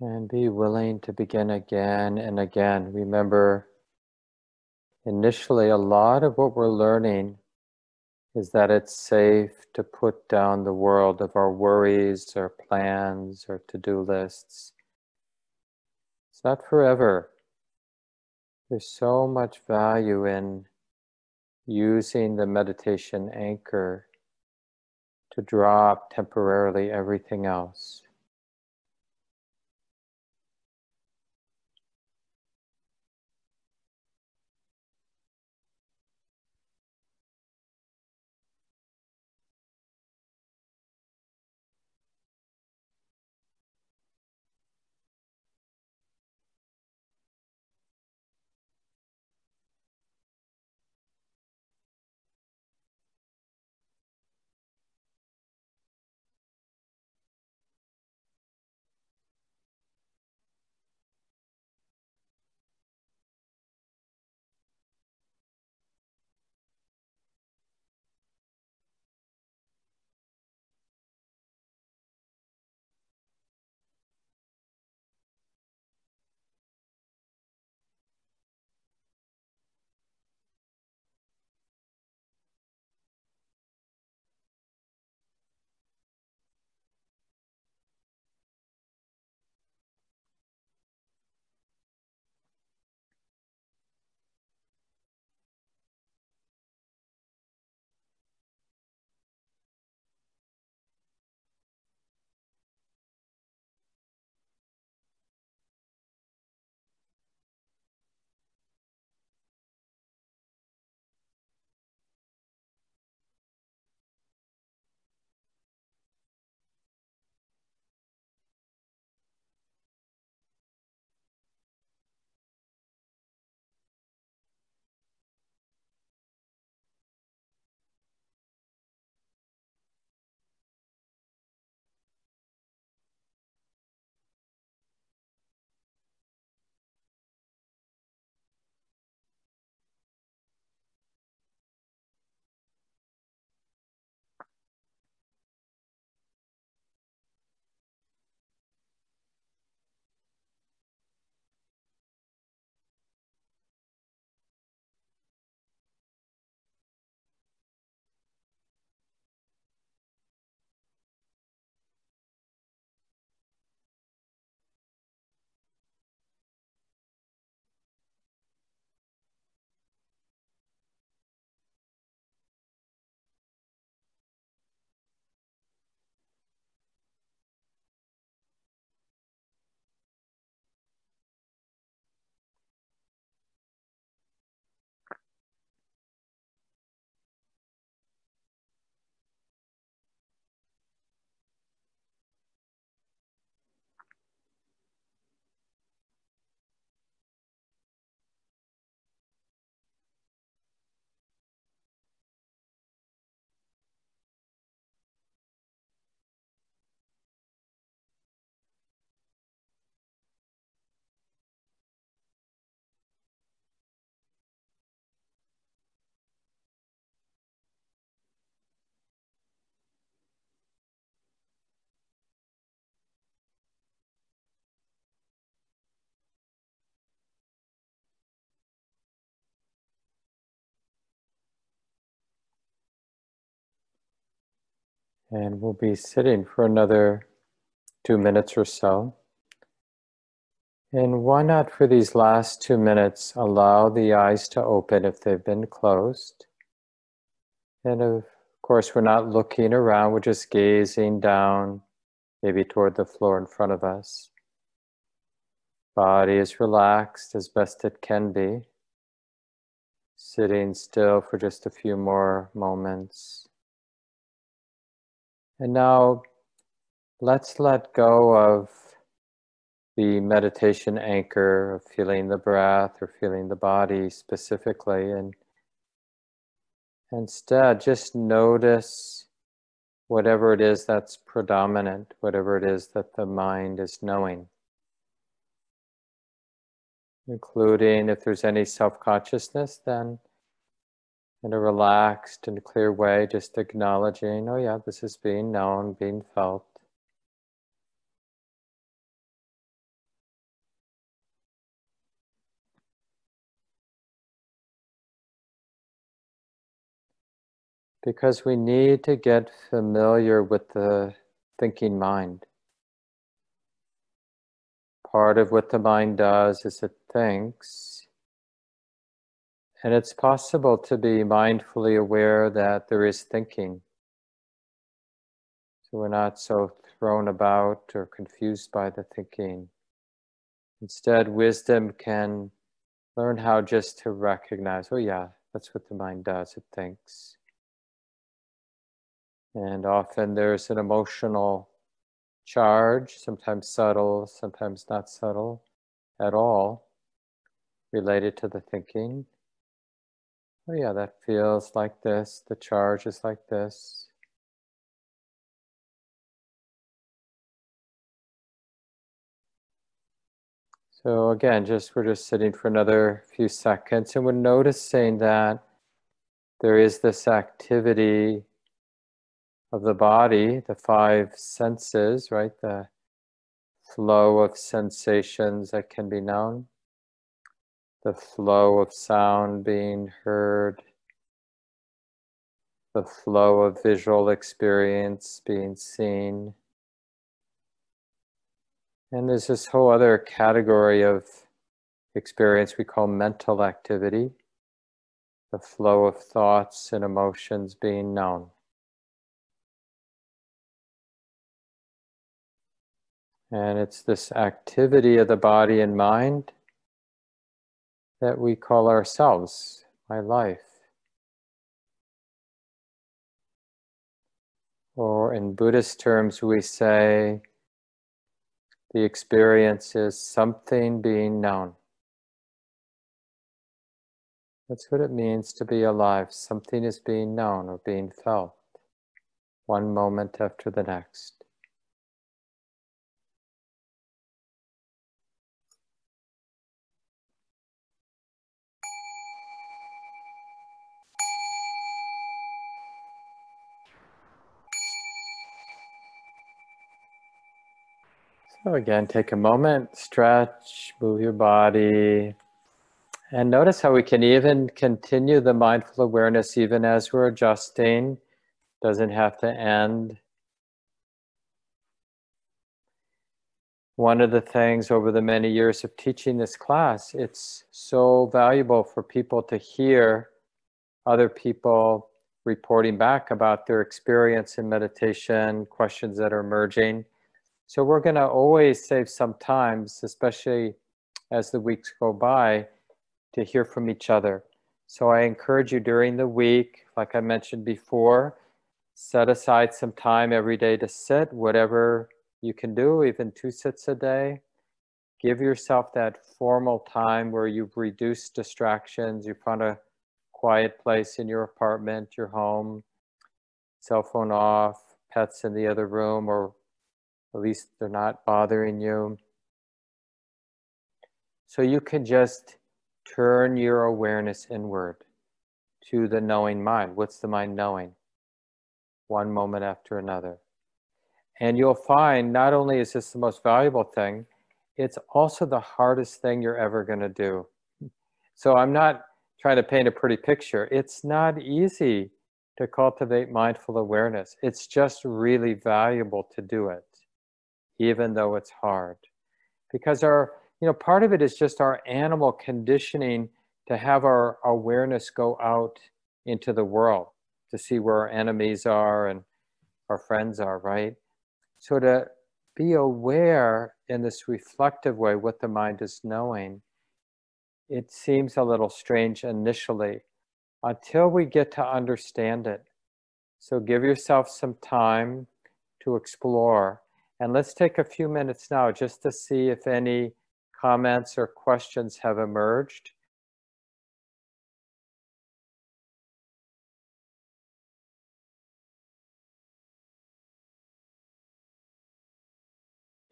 And be willing to begin again and again. Remember, initially, a lot of what we're learning is that it's safe to put down the world of our worries or plans or to do lists. It's not forever. There's so much value in using the meditation anchor to drop temporarily everything else. And we'll be sitting for another two minutes or so. And why not, for these last two minutes, allow the eyes to open if they've been closed? And of course, we're not looking around, we're just gazing down, maybe toward the floor in front of us. Body is relaxed as best it can be. Sitting still for just a few more moments. And now let's let go of the meditation anchor of feeling the breath or feeling the body specifically and instead just notice whatever it is that's predominant, whatever it is that the mind is knowing. Including if there's any self consciousness, then in a relaxed and clear way, just acknowledging, oh, yeah, this is being known, being felt. Because we need to get familiar with the thinking mind. Part of what the mind does is it thinks. And it's possible to be mindfully aware that there is thinking. So we're not so thrown about or confused by the thinking. Instead, wisdom can learn how just to recognize oh, yeah, that's what the mind does, it thinks. And often there's an emotional charge, sometimes subtle, sometimes not subtle at all, related to the thinking. Oh, yeah, that feels like this, the charge is like this. So again, just we're just sitting for another few seconds and we're noticing that there is this activity of the body, the five senses, right? The flow of sensations that can be known, the flow of sound being heard, the flow of visual experience being seen. And there's this whole other category of experience we call mental activity, the flow of thoughts and emotions being known. And it's this activity of the body and mind that we call ourselves, my life. Or in Buddhist terms, we say the experience is something being known. That's what it means to be alive. Something is being known or being felt, one moment after the next. So again, take a moment, stretch, move your body, and notice how we can even continue the mindful awareness even as we're adjusting. Doesn't have to end. One of the things over the many years of teaching this class, it's so valuable for people to hear other people reporting back about their experience in meditation, questions that are emerging so we're going to always save some times, especially as the weeks go by, to hear from each other. So I encourage you during the week, like I mentioned before, set aside some time every day to sit, whatever you can do, even two sits a day. Give yourself that formal time where you've reduced distractions, you found a quiet place in your apartment, your home, cell phone off, pets in the other room, or at least they're not bothering you. So you can just turn your awareness inward to the knowing mind. What's the mind knowing? One moment after another. And you'll find not only is this the most valuable thing, it's also the hardest thing you're ever going to do. So I'm not trying to paint a pretty picture. It's not easy to cultivate mindful awareness. It's just really valuable to do it, even though it's hard. Because our, you know, part of it is just our animal conditioning to have our awareness go out into the world to see where our enemies are and our friends are, right? So to be aware in this reflective way what the mind is knowing, it seems a little strange initially until we get to understand it. So give yourself some time to explore. And let's take a few minutes now just to see if any comments or questions have emerged.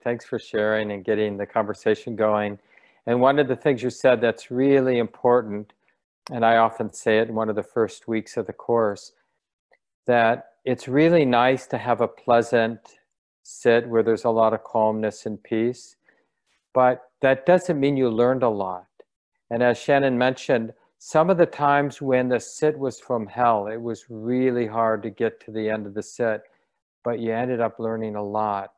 Thanks for sharing and getting the conversation going. And one of the things you said that's really important, and I often say it in one of the first weeks of the course, that it's really nice to have a pleasant sit where there's a lot of calmness and peace, but that doesn't mean you learned a lot. And as Shannon mentioned, some of the times when the sit was from hell, it was really hard to get to the end of the sit, but you ended up learning a lot.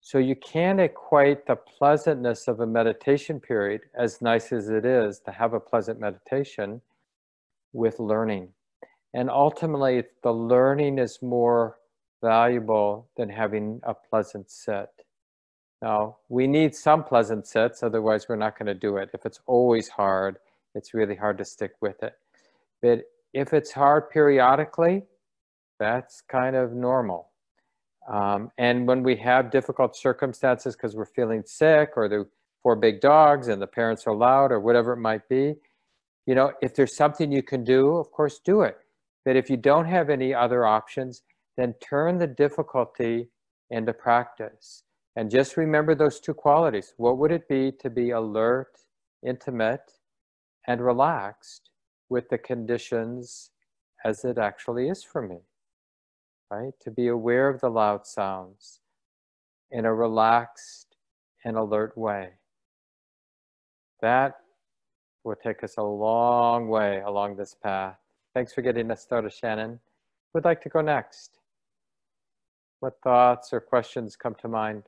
So you can't equate the pleasantness of a meditation period, as nice as it is to have a pleasant meditation, with learning. And ultimately, the learning is more valuable than having a pleasant sit. Now, we need some pleasant sits, otherwise, we're not going to do it. If it's always hard, it's really hard to stick with it. But if it's hard periodically, that's kind of normal. Um, and when we have difficult circumstances because we're feeling sick or the four big dogs and the parents are loud or whatever it might be, you know, if there's something you can do, of course, do it. But if you don't have any other options, then turn the difficulty into practice. And just remember those two qualities. What would it be to be alert, intimate, and relaxed with the conditions as it actually is for me? right? To be aware of the loud sounds in a relaxed and alert way. That will take us a long way along this path. Thanks for getting us started, Shannon. Who'd like to go next? What thoughts or questions come to mind?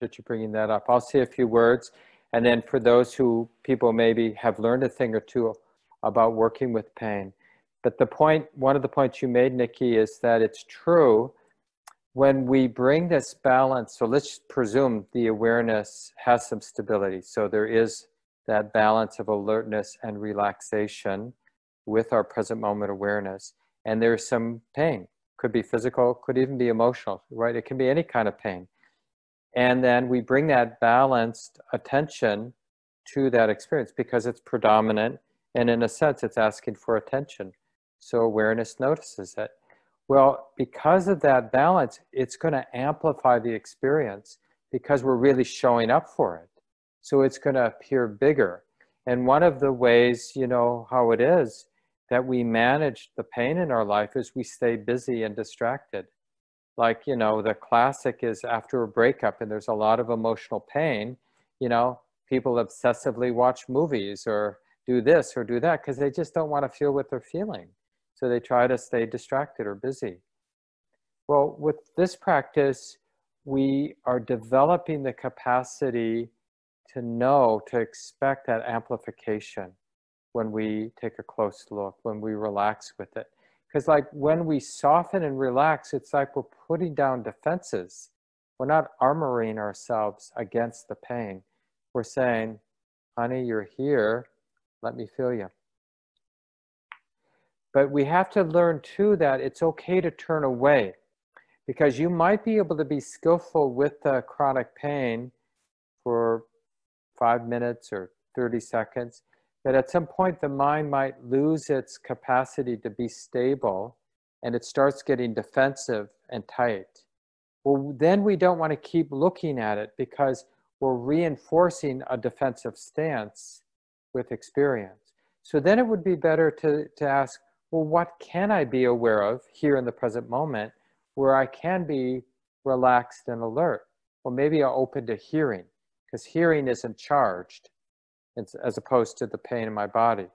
That you're bringing that up. I'll say a few words. And then for those who people maybe have learned a thing or two about working with pain. But the point, one of the points you made, Nikki, is that it's true when we bring this balance. So let's presume the awareness has some stability. So there is that balance of alertness and relaxation with our present moment awareness. And there's some pain. Could be physical, could even be emotional, right? It can be any kind of pain. And then we bring that balanced attention to that experience because it's predominant. And in a sense, it's asking for attention. So awareness notices it. Well, because of that balance, it's going to amplify the experience because we're really showing up for it. So it's going to appear bigger. And one of the ways, you know, how it is that we manage the pain in our life is we stay busy and distracted. Like you know the classic is after a breakup and there's a lot of emotional pain you know people obsessively watch movies or do this or do that because they just don't want to feel what they're feeling. So they try to stay distracted or busy. Well with this practice we are developing the capacity to know to expect that amplification when we take a close look when we relax with it because, like, when we soften and relax, it's like we're putting down defenses. We're not armoring ourselves against the pain. We're saying, honey, you're here. Let me feel you. But we have to learn too that it's okay to turn away because you might be able to be skillful with the chronic pain for five minutes or 30 seconds that at some point the mind might lose its capacity to be stable and it starts getting defensive and tight. Well, then we don't want to keep looking at it because we're reinforcing a defensive stance with experience. So then it would be better to, to ask, well, what can I be aware of here in the present moment where I can be relaxed and alert? Well, maybe I'm open to hearing because hearing isn't charged as opposed to the pain in my body.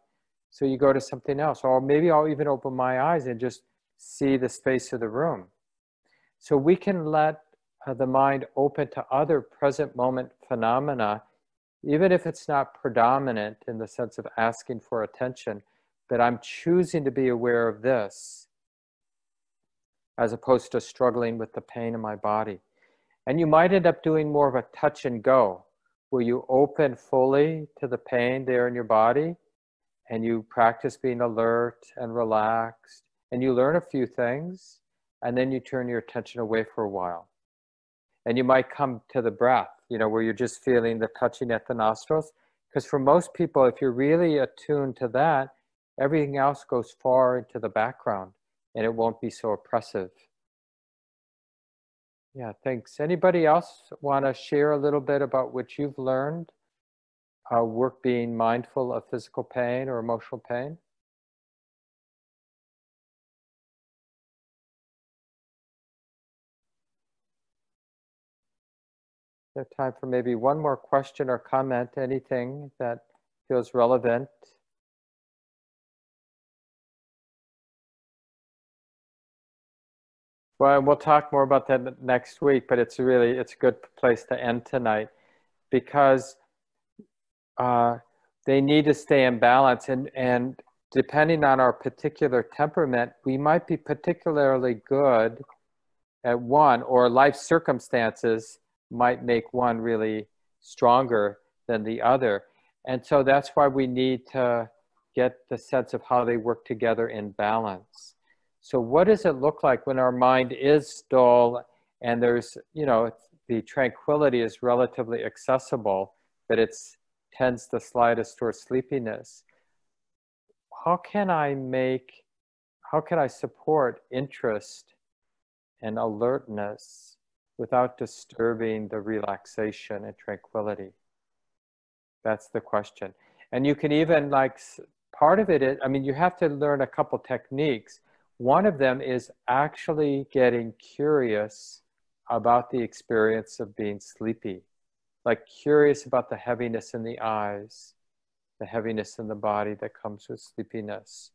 So you go to something else, or maybe I'll even open my eyes and just see the space of the room. So we can let uh, the mind open to other present moment phenomena, even if it's not predominant in the sense of asking for attention, but I'm choosing to be aware of this as opposed to struggling with the pain in my body. And you might end up doing more of a touch and go, where you open fully to the pain there in your body and you practice being alert and relaxed and you learn a few things and then you turn your attention away for a while. And you might come to the breath, you know, where you're just feeling the touching at the nostrils. Because for most people, if you're really attuned to that, everything else goes far into the background and it won't be so oppressive. Yeah, thanks. Anybody else want to share a little bit about what you've learned? Uh, work being mindful of physical pain or emotional pain? There's time for maybe one more question or comment, anything that feels relevant. Well, we'll talk more about that next week, but it's really it's a good place to end tonight because uh, they need to stay in balance and and depending on our particular temperament, we might be particularly good at one, or life circumstances might make one really stronger than the other. And so that's why we need to get the sense of how they work together in balance. So what does it look like when our mind is dull and there's, you know, the tranquility is relatively accessible, but it tends to slide us towards sleepiness? How can I make, how can I support interest and alertness without disturbing the relaxation and tranquility? That's the question. And you can even like, part of it is, I mean, you have to learn a couple techniques one of them is actually getting curious about the experience of being sleepy, like curious about the heaviness in the eyes, the heaviness in the body that comes with sleepiness,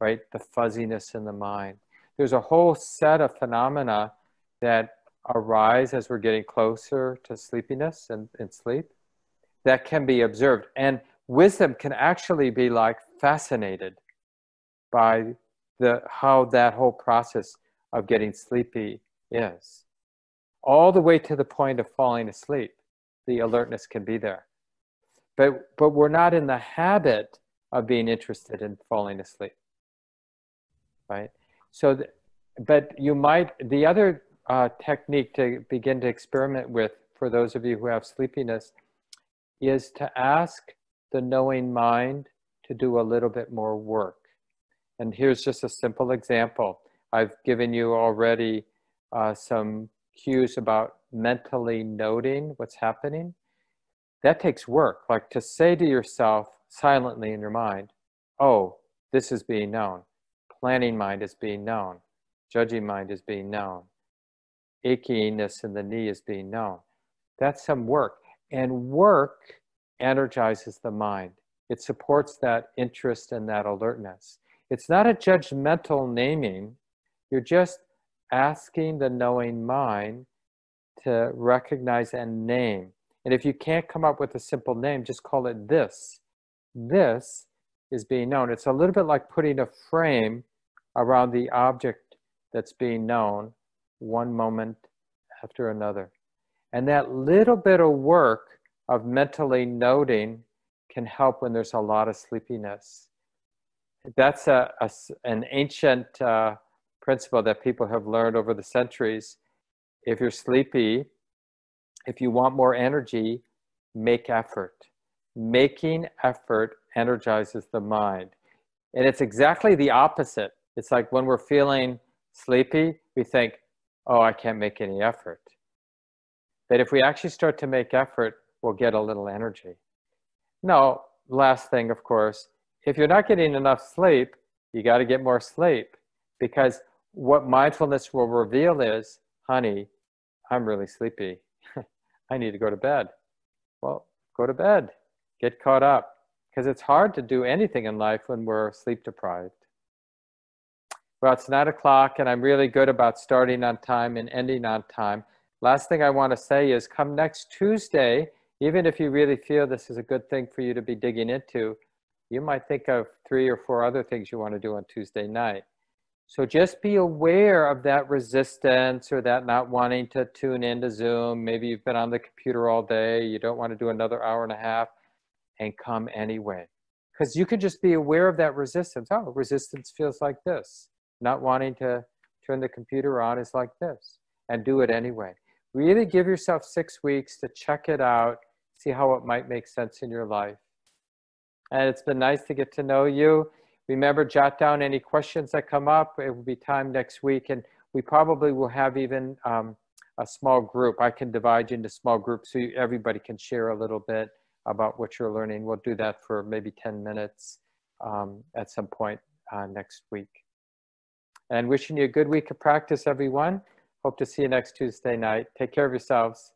right? The fuzziness in the mind. There's a whole set of phenomena that arise as we're getting closer to sleepiness and, and sleep that can be observed. And wisdom can actually be like fascinated by the, how that whole process of getting sleepy is. All the way to the point of falling asleep, the alertness can be there. But, but we're not in the habit of being interested in falling asleep, right? So, th- but you might, the other uh, technique to begin to experiment with for those of you who have sleepiness is to ask the knowing mind to do a little bit more work. And here's just a simple example. I've given you already uh, some cues about mentally noting what's happening. That takes work, like to say to yourself silently in your mind, oh, this is being known. Planning mind is being known. Judging mind is being known. Achiness in the knee is being known. That's some work. And work energizes the mind. It supports that interest and that alertness. It's not a judgmental naming. You're just asking the knowing mind to recognize and name. And if you can't come up with a simple name, just call it this. This is being known. It's a little bit like putting a frame around the object that's being known one moment after another. And that little bit of work of mentally noting can help when there's a lot of sleepiness that's a, a an ancient uh, principle that people have learned over the centuries. If you're sleepy, if you want more energy, make effort. Making effort energizes the mind. And it's exactly the opposite. It's like when we're feeling sleepy, we think, oh, I can't make any effort. But if we actually start to make effort, we'll get a little energy. No, last thing, of course, if you're not getting enough sleep, you got to get more sleep because what mindfulness will reveal is, honey, I'm really sleepy. I need to go to bed. Well, go to bed. Get caught up because it's hard to do anything in life when we're sleep deprived. Well, it's nine o'clock, and I'm really good about starting on time and ending on time. Last thing I want to say is come next Tuesday, even if you really feel this is a good thing for you to be digging into, you might think of three or four other things you want to do on Tuesday night. So just be aware of that resistance or that not wanting to tune into Zoom. Maybe you've been on the computer all day, you don't want to do another hour and a half, and come anyway. Because you can just be aware of that resistance. Oh, resistance feels like this. Not wanting to turn the computer on is like this, and do it anyway. Really give yourself six weeks to check it out, see how it might make sense in your life. And it's been nice to get to know you. Remember, jot down any questions that come up. It will be time next week, and we probably will have even um, a small group. I can divide you into small groups so you, everybody can share a little bit about what you're learning. We'll do that for maybe 10 minutes um, at some point uh, next week. And wishing you a good week of practice, everyone. Hope to see you next Tuesday night. Take care of yourselves.